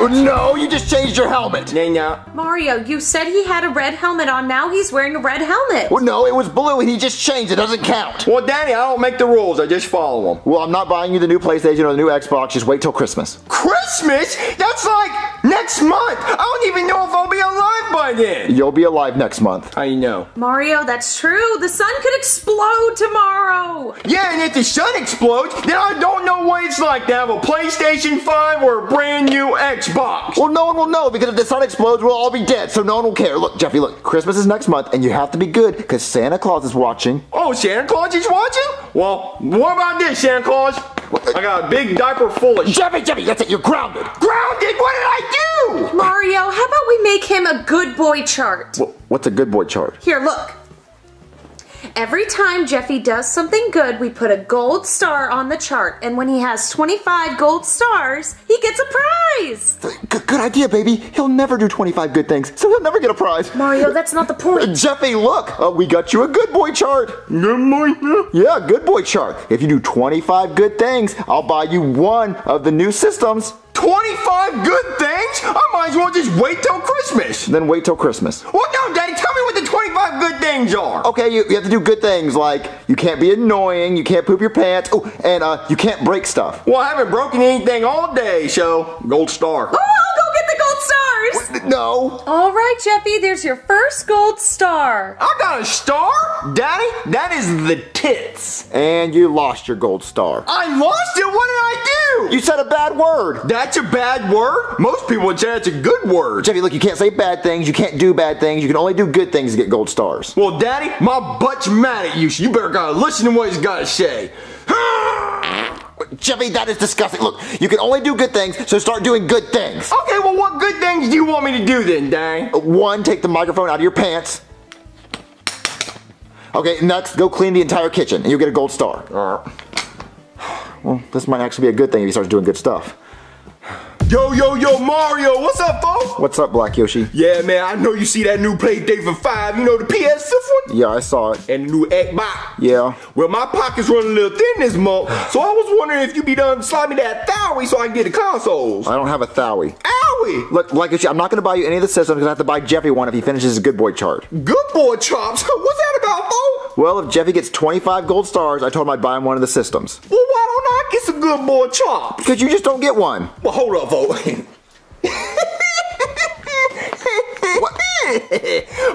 Oh, no, you just changed your helmet. Now, now, Mario, you said he had a red helmet on. Now he's wearing a red helmet. Well, no, it was blue and he just changed. It doesn't count. Well, Danny, I don't make the rules. I just follow them. Well, I'm not buying you the new PlayStation or the new Xbox. Just wait till Christmas. Christmas? That's like next month. I don't even know if I'll be alive by then. You'll be alive next month. I you know? Mario, that's true. The sun could explode tomorrow. Yeah, and if the sun explodes, then I don't know what it's like to have a PlayStation 5 or a brand new Xbox. Well, no one will know because if the sun explodes, we'll all be dead, so no one will care. Look, Jeffy, look, Christmas is next month, and you have to be good because Santa Claus is watching. Oh, Santa Claus is watching? Well, what about this, Santa Claus? I got a big diaper full of Jeffy, Jeffy, that's it. You're grounded. Grounded? What did I do? Mario, how about we make him a good boy chart? What's a good boy chart? Here, look. Every time Jeffy does something good, we put a gold star on the chart. And when he has 25 gold stars, he gets a prize. Good, good idea, baby. He'll never do 25 good things, so he'll never get a prize. Mario, that's not the point. Jeffy, look, uh, we got you a good boy chart. Good boy? Yeah, good boy chart. If you do 25 good things, I'll buy you one of the new systems. 25 good things? I might as well just wait till Christmas. Then wait till Christmas. Well, no, Daddy, tell me what the 25 good things are. Okay, you, you have to do good things like you can't be annoying, you can't poop your pants, oh, and uh, you can't break stuff. Well, I haven't broken anything all day, so gold star. Oh, stars. No. All right, Jeffy, there's your first gold star. I got a star? Daddy, that is the tits. And you lost your gold star. I lost it? What did I do? You said a bad word. That's a bad word? Most people would say that's a good word. Jeffy, look, you can't say bad things, you can't do bad things, you can only do good things to get gold stars. Well, Daddy, my butt's mad at you, so you better gotta listen to what he's gotta say. Jeffy, that is disgusting. Look, you can only do good things, so start doing good things. Okay, well, what good things do you want me to do then, Dang? Uh, one, take the microphone out of your pants. Okay, next, go clean the entire kitchen, and you'll get a gold star. Uh. Well, this might actually be a good thing if he starts doing good stuff. Yo, yo, yo, Mario, what's up, folks? What's up, Black Yoshi? Yeah, man, I know you see that new PlayStation 5, you know, the PS5 one? Yeah, I saw it. And the new Xbox. Yeah. Well, my pocket's running a little thin this month, so I was wondering if you'd be done slide me that thowie so I can get the consoles. I don't have a Thowie. Owie! Look, Black Yoshi, I'm not going to buy you any of the systems because I have to buy Jeffy one if he finishes his good boy chart. Good boy chops. What's that folks? Well, if Jeffy gets 25 gold stars, I told him I'd buy him one of the systems. Well, why don't I get some good boy chops? Because you just don't get one. Well, hold up, folks.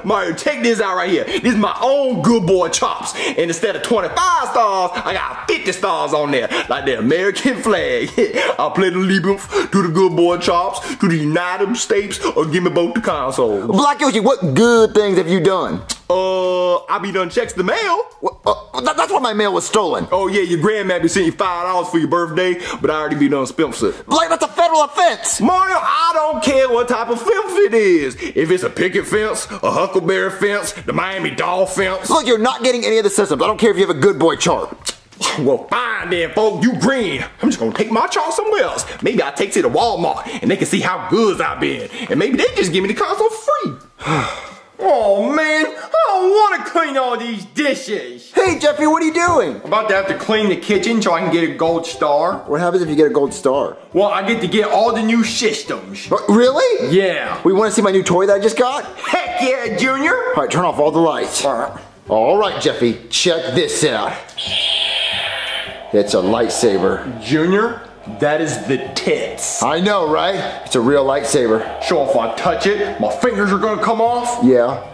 Mario, check this out right here. This is my own good boy chops. And instead of 25 stars, I got 50 stars on there. Like the American flag. I play the allegiance to the good boy chops, to the United States, or give me both the consoles. Black Yoshi, what good things have you done? Uh, I be done checks the mail. Well, uh, that- that's why my mail was stolen. Oh yeah, your grandma be sending you five dollars for your birthday, but I already be done spent it. Black, that's a federal offense. Mario, I don't care what type of fence it is. If it's a picket fence, a huckleberry fence, the Miami Dolphins. Look, you're not getting any of the systems. I don't care if you have a good boy chart. Well, fine then, folks. You green. I'm just gonna take my chart somewhere else. Maybe I take it to Walmart and they can see how good I've been. And maybe they just give me the console free. oh man, I don't want to clean all these dishes. Hey, Jeffy, what are you doing? I'm about to have to clean the kitchen so I can get a gold star. What happens if you get a gold star? Well, I get to get all the new systems. Uh, Really? Yeah. We want to see my new toy that I just got? Heck yeah, Junior. All right, turn off all the lights. All right. All right, Jeffy, check this out. It's a lightsaber. Junior, that is the tits. I know, right? It's a real lightsaber. So if I touch it, my fingers are gonna come off? Yeah.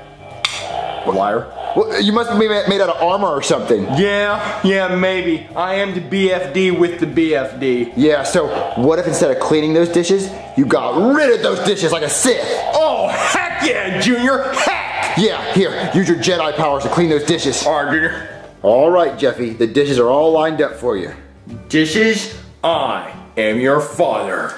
Liar. Well, you must be ma- made out of armor or something. Yeah, yeah, maybe. I am the BFD with the BFD. Yeah, so what if instead of cleaning those dishes, you got rid of those dishes like a Sith? Oh, heck yeah, Junior! Heck! Yeah, here, use your Jedi powers to clean those dishes. All right, Junior. All right, Jeffy, the dishes are all lined up for you. Dishes, I am your father.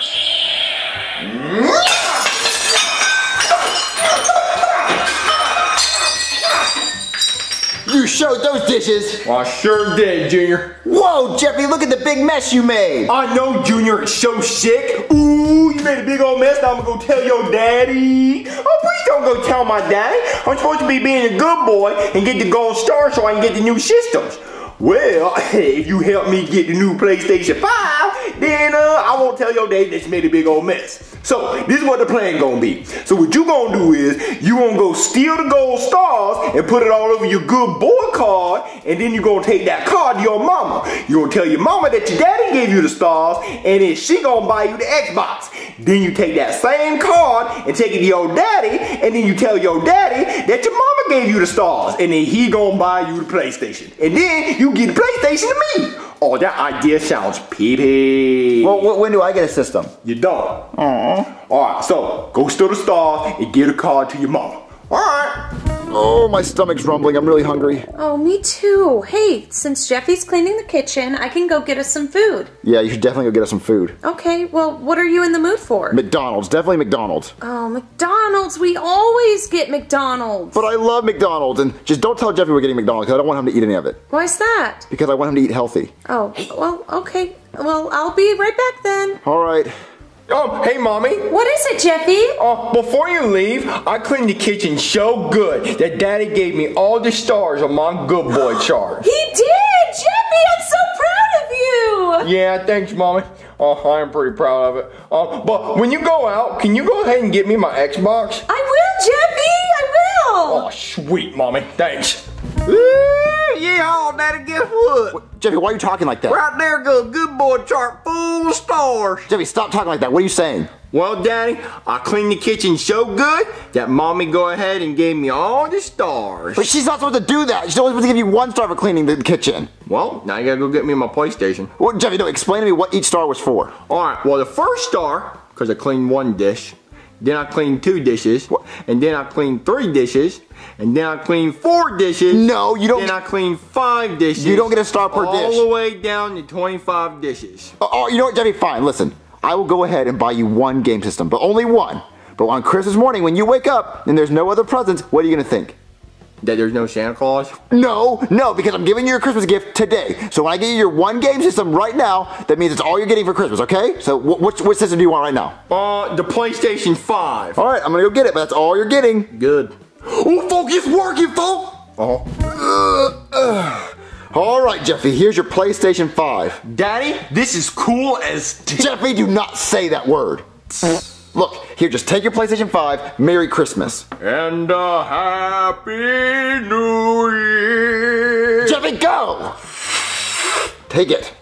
You showed those dishes. I sure did, Junior. Whoa, Jeffy, look at the big mess you made. I know, Junior, it's so sick. Ooh, you made a big old mess. Now I'm gonna go tell your daddy. Oh, please don't go tell my daddy. I'm supposed to be being a good boy and get the gold star so I can get the new systems. Well, if you help me get the new PlayStation 5, then uh, I won't tell your dad that you made a big old mess. So, this is what the plan gonna be. So what you gonna do is, you gonna go steal the gold stars and put it all over your good boy card, and then you gonna take that card to your mama. you gonna tell your mama that your daddy gave you the stars, and then she gonna buy you the Xbox. Then you take that same card and take it to your daddy, and then you tell your daddy that your mama gave you the stars, and then he gonna buy you the PlayStation. And then you get the PlayStation to me. Oh, that idea sounds pee Well, wh- when do I get a system? You don't. Aww. Alright, so go steal the stars and give a card to your mama. Alright. Oh, my stomach's rumbling. I'm really hungry. Oh, me too. Hey, since Jeffy's cleaning the kitchen, I can go get us some food. Yeah, you should definitely go get us some food. Okay, well, what are you in the mood for? McDonald's, definitely McDonald's. Oh, McDonald's. We always get McDonald's. But I love McDonald's, and just don't tell Jeffy we're getting McDonald's because I don't want him to eat any of it. Why's that? Because I want him to eat healthy. Oh, well, okay. Well, I'll be right back then. All right. Oh, hey, mommy. What is it, Jeffy? Oh, before you leave, I cleaned the kitchen so good that Daddy gave me all the stars on my good boy chart. He did! Jeffy, I'm so proud of you! Yeah, thanks, mommy. Oh, I am pretty proud of it. Uh, but when you go out, can you go ahead and get me my Xbox? I will, Jeffy! I will! Oh, sweet, mommy. Thanks. Yeah, Daddy, guess what? Jeffy, why are you talking like that? Right there goes good boy chart full of stars. Jeffy, stop talking like that. What are you saying? Well, Daddy, I cleaned the kitchen so good that Mommy go ahead and gave me all the stars. But she's not supposed to do that. She's only supposed to give you one star for cleaning the kitchen. Well, now you gotta go get me my PlayStation. Well, Jeffy, no, explain to me what each star was for. Alright, well, the first star, because I cleaned one dish, then I cleaned two dishes, and then I cleaned three dishes, and then I cleaned four dishes. No, you don't. Then I cleaned five dishes. You don't get a star per all dish. All the way down to 25 dishes. Oh, oh, you know what, Jeffy? Fine. Listen, I will go ahead and buy you one game system, but only one. But on Christmas morning, when you wake up and there's no other presents, what are you gonna think? That there's no Santa Claus? No, no, because I'm giving you your Christmas gift today. So when I give you your one game system right now, that means it's all you're getting for Christmas, okay? So wh- which, which system do you want right now? Uh, the PlayStation 5. All right, I'm gonna go get it, but that's all you're getting. Good. Oh, folk, it's working, folk! Uh-huh. All right, Jeffy, here's your PlayStation 5. Daddy, this is cool as... Jeffy, do not say that word. Look, here, just take your PlayStation 5. Merry Christmas. And a Happy New Year. Jeffy, go! Take it.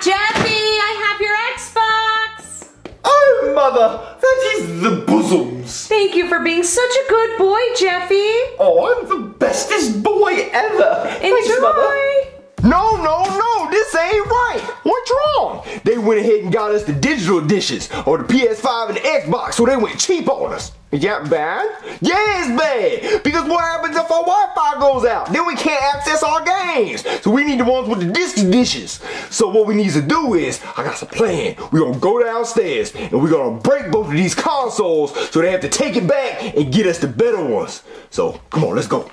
Jeffy, I have your Xbox! Oh, Mother, that is the bosoms. Thank you for being such a good boy, Jeffy. Oh, I'm the bestest boy ever. Thanks, Enjoy. Mother. No, no, no, this ain't right. What's wrong? They went ahead and got us the digital dishes, or the PS5 and the Xbox, so they went cheap on us. Is that bad? Yeah, it's bad. Because what happens if our Wi-Fi goes out? Then we can't access our games. So we need the ones with the disc dishes. So what we need to do is, I got a plan. We're gonna go downstairs and we're gonna break both of these consoles so they have to take it back and get us the better ones. So come on, let's go.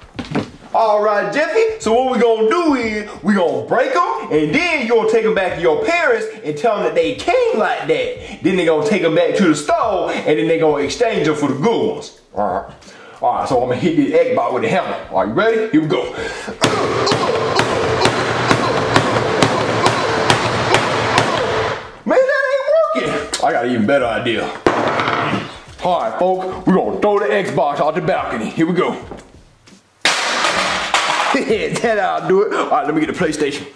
All right, Jeffy. So what we're gonna do is we're gonna break them, and then you're gonna take them back to your parents and tell them that they came like that. Then they're gonna take them back to the store, and then they're gonna exchange them for the good ones. All right. All right. So I'm gonna hit this Xbox with the hammer. Are you ready? Here we go. Man, that ain't working. I got an even better idea. All right, folks. We're gonna throw the Xbox out the balcony. Here we go. that I'll do it. All right, let me get the PlayStation.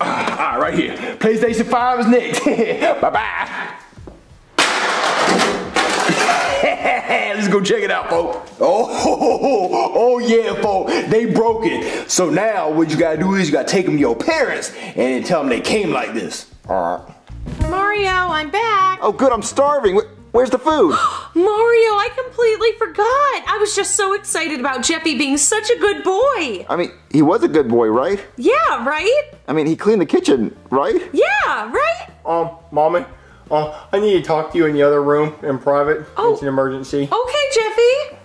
Ah, all right, right here. PlayStation 5 is next. bye bye. Let's go check it out, folks. Oh, oh, yeah, folks. They broke it. So now what you gotta do is you gotta take them to your parents and tell them they came like this. All right. Mario, I'm back. Oh, good, I'm starving. Wh- Where's the food? Mario, I completely forgot. I was just so excited about Jeffy being such a good boy. I mean, he was a good boy, right? Yeah, right? I mean, he cleaned the kitchen, right? Yeah, right? Um, mommy, uh, I need to talk to you in the other room in private. Oh. It's an emergency. Okay, Jeffy.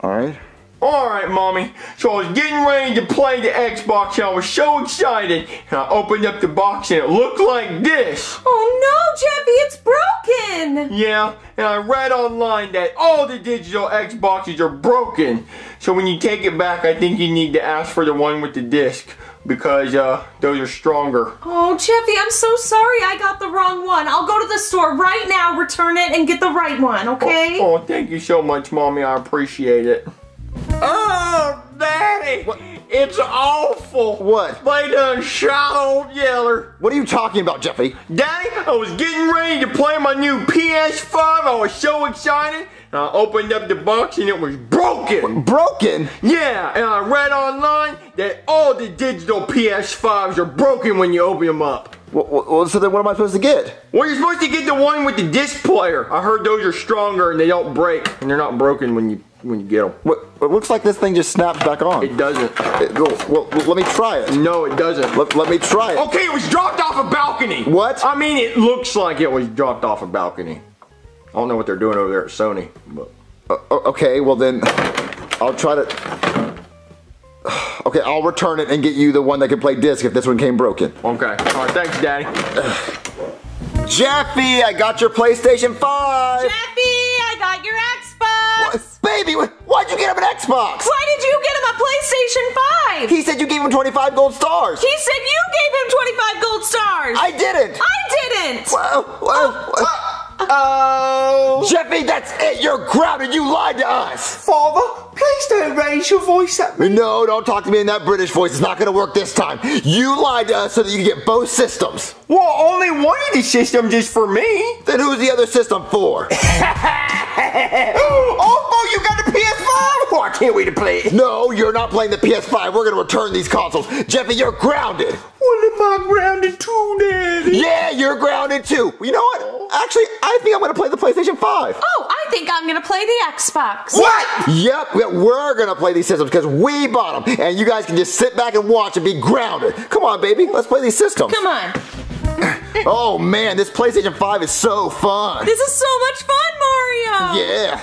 All right. Alright, Mommy. So I was getting ready to play the Xbox and I was so excited. And I opened up the box and it looked like this. Oh no, Jeffy, it's broken! Yeah, and I read online that all the digital Xboxes are broken. So when you take it back, I think you need to ask for the one with the disc because uh, those are stronger. Oh, Jeffy, I'm so sorry I got the wrong one. I'll go to the store right now, return it, and get the right one, okay? Oh, thank you so much, Mommy. I appreciate it. Oh, Daddy! It's awful. What? They done shot old Yeller. What are you talking about, Jeffy? Daddy, I was getting ready to play my new PS5. I was so excited. And I opened up the box and it was broken. Broken? Yeah, and I read online that all the digital PS5s are broken when you open them up. Well, so then what am I supposed to get? Well, you're supposed to get the one with the disc player. I heard those are stronger and they don't break, and they're not broken when you when you get them. What, it looks like this thing just snaps back on. It doesn't. It- well, well, let me try it. No, it doesn't. Let, let me try it. Okay, it was dropped off a balcony. What? I mean, it looks like it was dropped off a balcony. I don't know what they're doing over there at Sony, but Uh, okay, well then, I'll try to. Okay, I'll return it and get you the one that can play disc if this one came broken. okay. All right, thanks, Daddy. Jeffy, I got your PlayStation 5! Jeffy, I got your Xbox! Baby, why'd you get him an Xbox? Why did you get him a PlayStation 5? He said you gave him 25 gold stars. He said you gave him 25 gold stars! I didn't. I didn't! Well, well, well. Oh. Jeffy, that's it. You're grounded. You lied to us. Father, please don't raise your voice at me. No, don't talk to me in that British voice. It's not going to work this time. You lied to us so that you can get both systems. Well, only one of the systems is for me. Then who's the other system for? oh, you got the PS5? Oh, I can't wait to play it. No, you're not playing the PS5. We're going to return these consoles. Jeffy, you're grounded. What am I grounded to, Daddy? Yeah, you're grounded too. You know what? Actually, I think I'm going to play the PlayStation 5. Oh, I think I'm gonna play the Xbox. What? Yep, we- we're gonna play these systems because we bought them, and you guys can just sit back and watch and be grounded. Come on, baby, let's play these systems. Come on. Oh man, this PlayStation 5 is so fun. This is so much fun, Mario! Yeah.